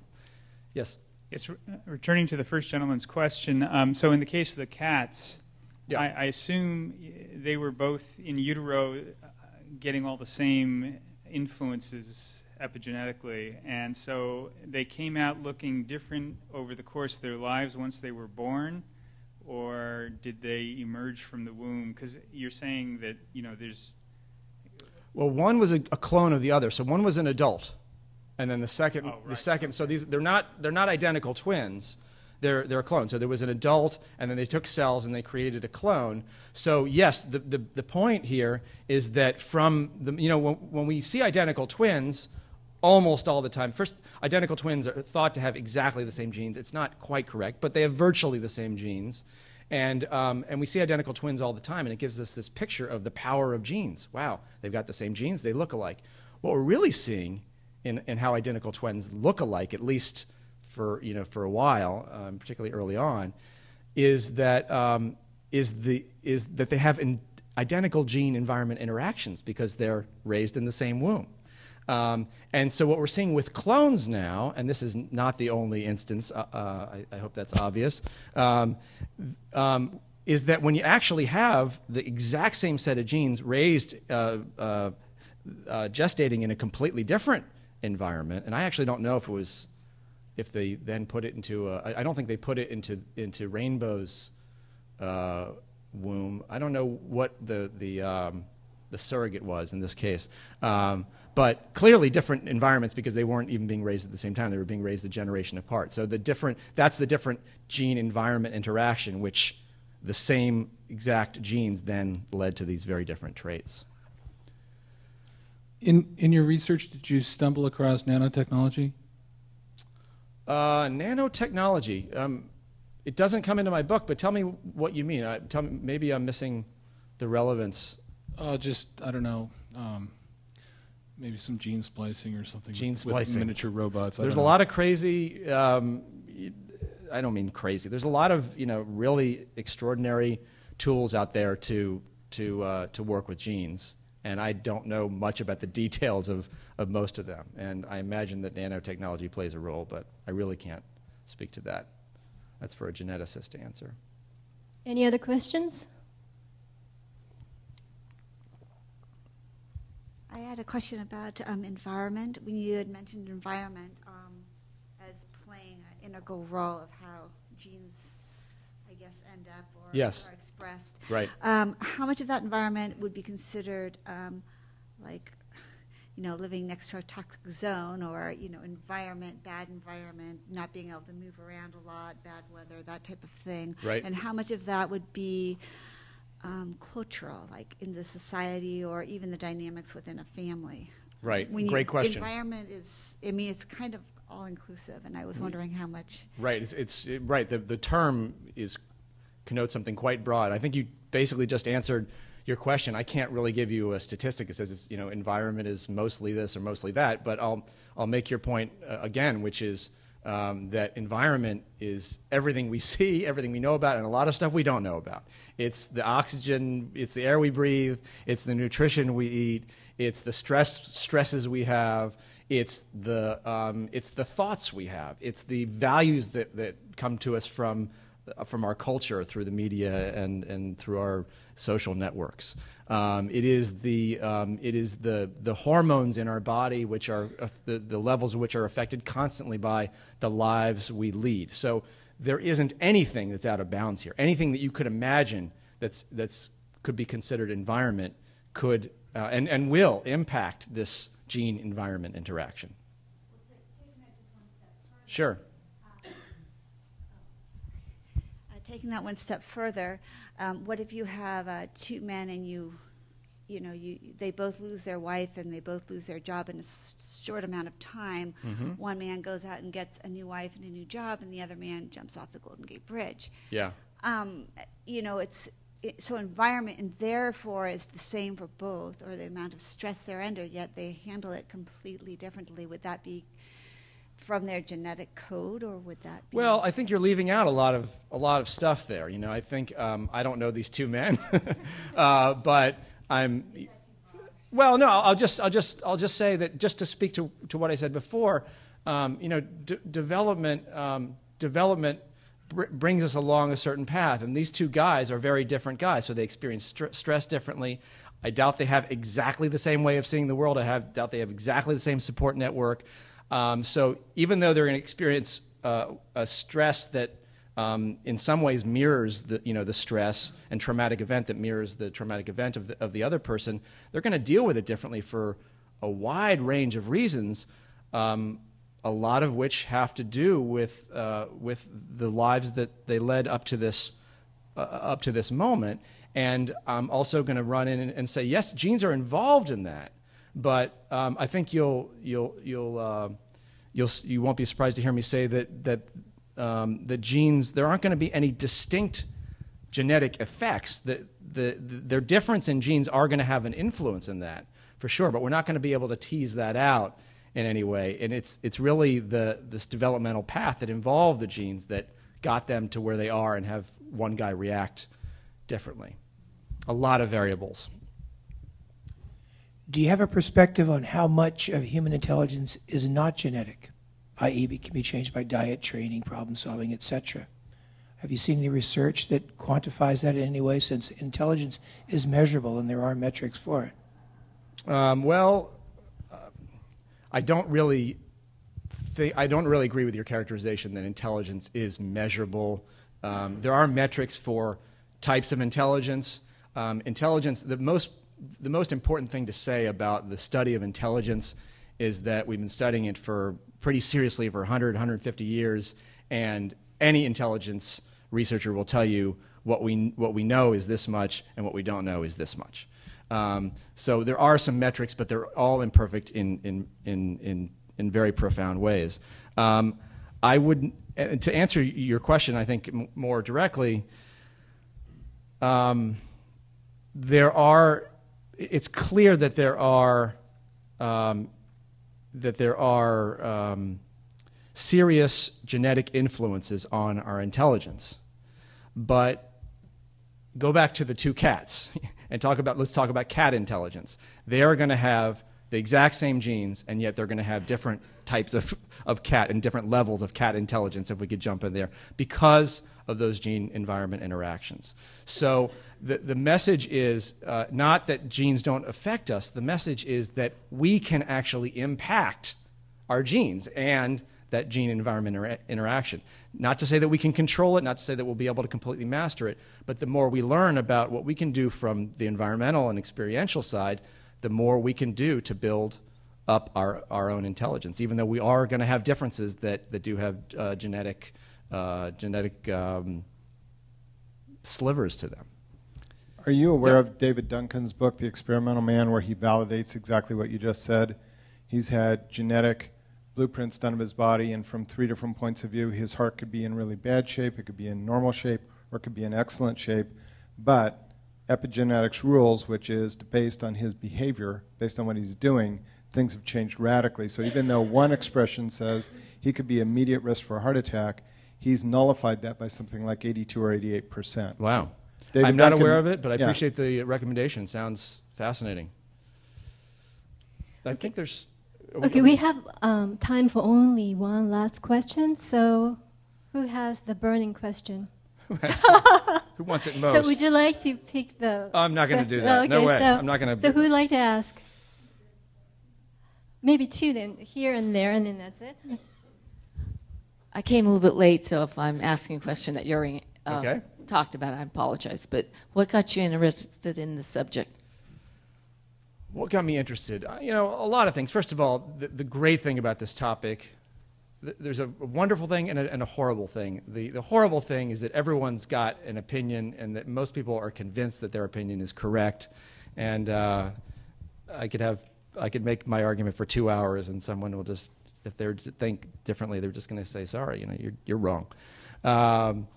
Yes? Yes, re- returning to the first gentleman's question. Um, so, in the case of the cats, yeah. I, I, assume they were both in utero uh, getting all the same influences epigenetically, and so they came out looking different over the course of their lives once they were born, or did they emerge from the womb? Because you're saying that you know there's. Well, one was a, a clone of the other. So one was an adult and then the second, oh, right. the second. So these they're not they're not identical twins. They're they're a clone. So there was an adult, and then they took cells and they created a clone. So yes, the the, the point here is that from the you know when, when we see identical twins. Almost all the time. First, identical twins are thought to have exactly the same genes. It's not quite correct, but they have virtually the same genes. And, um, and we see identical twins all the time, and it gives us this picture of the power of genes. Wow, they've got the same genes, they look alike. What we're really seeing in, in how identical twins look alike, at least for, you know, for a while, um, particularly early on, is that, um, is the, is that they have in, identical gene environment interactions because they're raised in the same womb. Um, and so, what we're seeing with clones now, and this is not the only instance, uh, uh, I, I, hope that's obvious, um, um, is that when you actually have the exact same set of genes raised, uh, uh, uh gestating in a completely different environment. And I actually don't know if it was if they then put it into. A, I don't think they put it into into Rainbow's uh, womb. I don't know what the the um, the surrogate was in this case, um, but clearly different environments because they weren't even being raised at the same time. They were being raised a generation apart. So the different that's the different gene environment interaction, which the same exact genes then led to these very different traits. In in your research, did you stumble across nanotechnology? Uh, nanotechnology. Um, it doesn't come into my book, but tell me what you mean. I, tell me, maybe I'm missing the relevance. Uh, just I don't know. Um, maybe some gene splicing or something. Gene with, splicing. with miniature robots. I There's a lot of crazy. Um, I don't mean crazy. There's a lot of you know really extraordinary tools out there to to uh, to work with genes, and I don't know much about the details of of most of them. And I imagine that nanotechnology plays a role, but I really can't speak to that. That's for a geneticist to answer. Any other questions? I had a question about um, environment. When you had mentioned environment um, as playing an integral role of how genes, I guess, end up or Yes. are expressed. Right. Um, how much of that environment would be considered um, like, you know, living next to a toxic zone or, you know, environment, bad environment, not being able to move around a lot, bad weather, that type of thing? Right. And how much of that would be um, cultural, like in the society or even the dynamics within a family? Right. When you- Great question. Environment is, I mean, it's kind of all inclusive, and I was Mm-hmm. wondering how much. Right. It's, it's it- right. The the term is connotes something quite broad. I think you basically just answered your question. I can't really give you a statistic that says it's, you know environment is mostly this or mostly that, but I'll I'll make your point uh, again, which is um, that environment is everything we see, everything we know about, and a lot of stuff we don't know about. It's the oxygen, it's the air we breathe, it's the nutrition we eat, it's the stress stresses we have, it's the um, it's the thoughts we have, it's the values that, that come to us from uh, from our culture through the media and, and through our social networks. Um, it is the um, it is the the hormones in our body which are uh, the, the levels which are affected constantly by the lives we lead. So there isn't anything that's out of bounds here. Anything that you could imagine that's that's could be considered environment could uh, and and will impact this gene environment interaction. Sure. Uh, taking that one step further, um, what if you have uh, two men and you, you know, you they both lose their wife and they both lose their job in a s- short amount of time? Mhm. One man goes out and gets a new wife and a new job, and the other man jumps off the Golden Gate Bridge. Yeah. um, you know, it's it, so environment and therefore is the same for both, or the amount of stress they're under, yet they handle it completely differently. Would that be from their genetic code, or would that be? Well, I think you're leaving out a lot of a lot of stuff there. You know, I think um, I don't know these two men, uh, but I'm. Well, no, I'll just I'll just I'll just say that just to speak to to what I said before, um, you know, d- development um, development br- brings us along a certain path, and these two guys are very different guys, so they experience str- stress differently. I doubt they have exactly the same way of seeing the world. I have, doubt they have exactly the same support network. Um, so even though they're going to experience uh, a stress that um, in some ways mirrors the, you know, the stress and traumatic event that mirrors the traumatic event of the, of the other person, they're going to deal with it differently for a wide range of reasons, um, a lot of which have to do with, uh, with the lives that they led up to this, uh, up to this moment. And I'm also going to run in and, and say, yes, genes are involved in that. But um, I think you'll you'll you'll uh, you'll you won't be surprised to hear me say that that um, the genes there aren't going to be any distinct genetic effects. The, the, the, their difference in genes are going to have an influence in that for sure, but we're not going to be able to tease that out in any way. And it's it's really the this developmental path that involved the genes that got them to where they are and have one guy react differently. A lot of variables. Do you have a perspective on how much of human intelligence is not genetic, i.e., be- can be changed by diet, training, problem solving, etc.? Have you seen any research that quantifies that in any way, since intelligence is measurable and there are metrics for it? Um, well, I don't really thi- I don't really agree with your characterization that intelligence is measurable. Um, there are metrics for types of intelligence. Um, intelligence, the most, the most important thing to say about the study of intelligence is that we've been studying it for pretty seriously for 100, 150 years, and any intelligence researcher will tell you what we, what we know is this much and what we don't know is this much. Um, so there are some metrics, but they're all imperfect in, in, in, in, in very profound ways. Um, I would, to answer your question, I think more directly, um, there are, it's clear that there are, um, that there are um, serious genetic influences on our intelligence. But go back to the two cats and talk about, let's talk about cat intelligence. They are going to have the exact same genes, and yet they're going to have different types of, of cat and different levels of cat intelligence, if we could jump in there, because of those gene environment interactions. So the, the message is uh, not that genes don't affect us, the message is that we can actually impact our genes and that gene environment inter- interaction. Not to say that we can control it, not to say that we'll be able to completely master it, but the more we learn about what we can do from the environmental and experiential side, the more we can do to build up our, our own intelligence, even though we are going to have differences that, that do have uh, genetic, uh, genetic um, slivers to them. Are you aware of David Duncan's book, The Experimental Man, where he validates exactly what you just said? He's had genetic blueprints done of his body, and from three different points of view, his heart could be in really bad shape, it could be in normal shape, or it could be in excellent shape. But epigenetics rules, which is based on his behavior, based on what he's doing, things have changed radically. So even though one expression says he could be immediate risk for a heart attack, he's nullified that by something like 82 or 88 percent. Wow. David I'm not Duncan, aware of it, but I yeah. appreciate the recommendation. Sounds fascinating. I think there's. Okay, we have um, time for only one last question. So, who has the burning question? Who, the- who wants it most? So, would you like to pick the? I'm not going to do that. no okay, way. So, I'm not going to. So, who would like to ask? Maybe two, then here and there, and then that's it. I came a little bit late, so if I'm asking a question that you're uh, Okay. talked about, I apologize. But what got you interested in the subject? What got me interested? Uh, You know, a lot of things. First of all, the, the great thing about this topic, th- there's a wonderful thing and a, and a horrible thing. The, the horrible thing is that everyone's got an opinion, and that most people are convinced that their opinion is correct. And uh, I could have, I could make my argument for two hours, and someone will just, if they think differently, they're just going to say, "Sorry, you know, you're you're wrong." Um,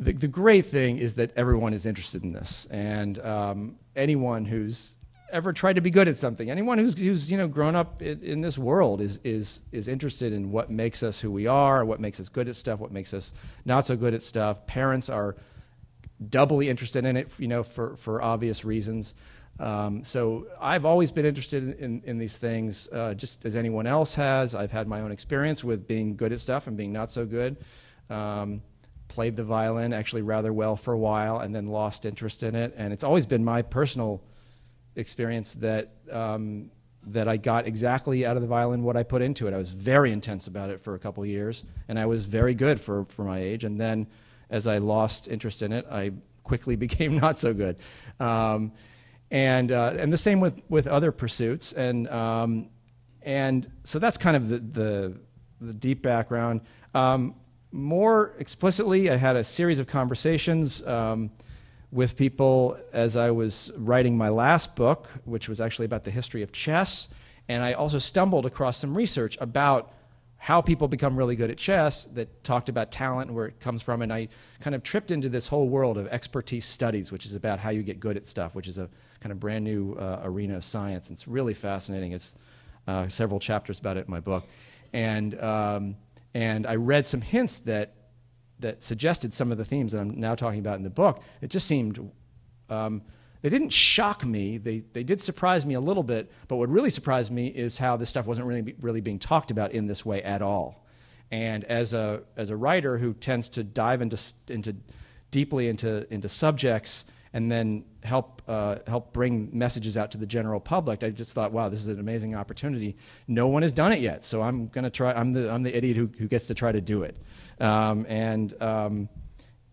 the, the great thing is that everyone is interested in this, and um, anyone who's ever tried to be good at something, anyone who's, who's you know grown up in, in this world is is is interested in what makes us who we are, what makes us good at stuff, what makes us not so good at stuff. Parents are doubly interested in it, you know, for for obvious reasons. Um, so I've always been interested in, in, in these things, uh, just as anyone else has. I've had my own experience with being good at stuff and being not so good. Um, played the violin actually rather well for a while, and then lost interest in it. And it's always been my personal experience that um, that I got exactly out of the violin what I put into it. I was very intense about it for a couple years, and I was very good for for my age. And then, as I lost interest in it, I quickly became not so good. Um, and uh, and the same with with other pursuits. And um, and so that's kind of the the, the deep background. Um, more explicitly, I had a series of conversations um, with people as I was writing my last book, which was actually about the history of chess. And I also stumbled across some research about how people become really good at chess that talked about talent and where it comes from. And I kind of tripped into this whole world of expertise studies, which is about how you get good at stuff, which is a kind of brand new uh, arena of science. And it's really fascinating. It's uh, several chapters about it in my book. And, um, and I read some hints that, that suggested some of the themes that I'm now talking about in the book. It just seemed, um, they didn't shock me. They, they did surprise me a little bit. But what really surprised me is how this stuff wasn't really, really being talked about in this way at all. And as a, as a writer who tends to dive into, into deeply into, into subjects and then help, uh, help bring messages out to the general public, I just thought, wow, this is an amazing opportunity. No one has done it yet, so I'm going to try. I'm the, I'm the idiot who, who gets to try to do it. Um, and, um,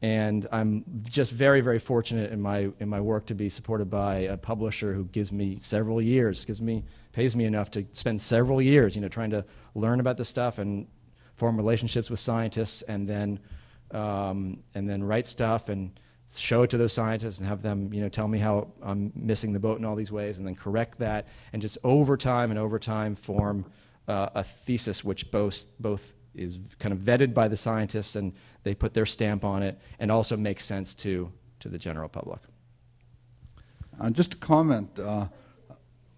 and I'm just very, very fortunate in my in my work to be supported by a publisher who gives me several years, gives me pays me enough to spend several years, you know, trying to learn about this stuff and form relationships with scientists, and then um, and then write stuff and show it to those scientists and have them, you know, tell me how I'm missing the boat in all these ways, and then correct that, and just over time and over time form uh, a thesis which both both is kind of vetted by the scientists and they put their stamp on it and also makes sense to, to the general public. Uh, just a comment. Uh,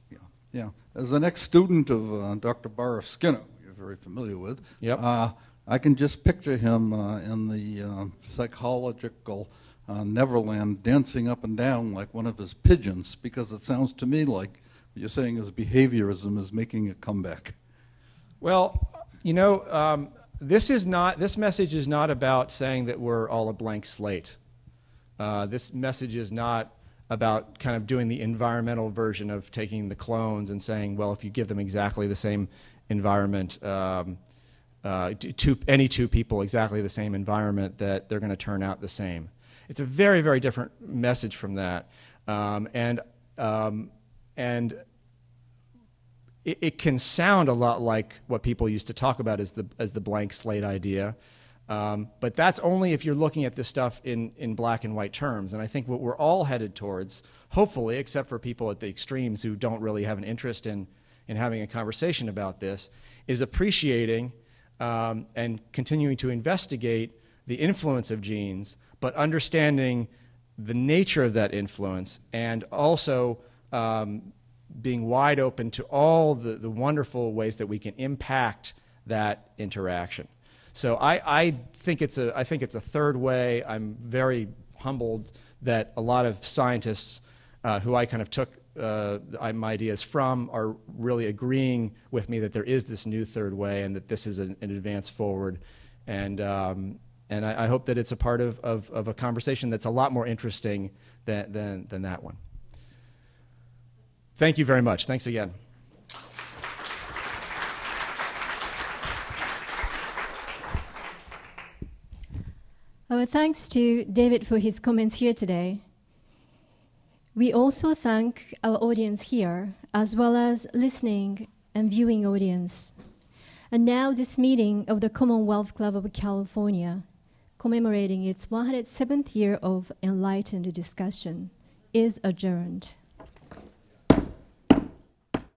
yeah, yeah, as an ex-student of uh, Dr. B. F. Skinner, you're very familiar with. Yep. Uh, I can just picture him uh, in the uh, psychological Neverland dancing up and down like one of his pigeons, because it sounds to me like what you're saying is behaviorism is making a comeback. Well, you know, um, this is not. This message is not about saying that we're all a blank slate. Uh, this message is not about kind of doing the environmental version of taking the clones and saying, well, if you give them exactly the same environment, um, uh, to any two people exactly the same environment, that they're going to turn out the same. It's a very, very different message from that, um, and um, and it, it, can sound a lot like what people used to talk about as the, as the blank slate idea. Um, but that's only if you're looking at this stuff in, in black and white terms. And I think what we're all headed towards, hopefully, except for people at the extremes who don't really have an interest in, in having a conversation about this, is appreciating um, and continuing to investigate the influence of genes, but understanding the nature of that influence and also um, being wide open to all the, the wonderful ways that we can impact that interaction. So I, I, think it's a, I think it's a third way. I'm very humbled that a lot of scientists uh, who I kind of took uh, my ideas from are really agreeing with me that there is this new third way and that this is an, an advance forward. And, um, and I, I, hope that it's a part of, of, of, a conversation that's a lot more interesting than, than, than that one. Thank you very much. Thanks again. Our thanks to David for his comments here today. We also thank our audience here, as well as listening and viewing audience. And now, this meeting of the Commonwealth Club of California, commemorating its 107th year of enlightened discussion, is adjourned.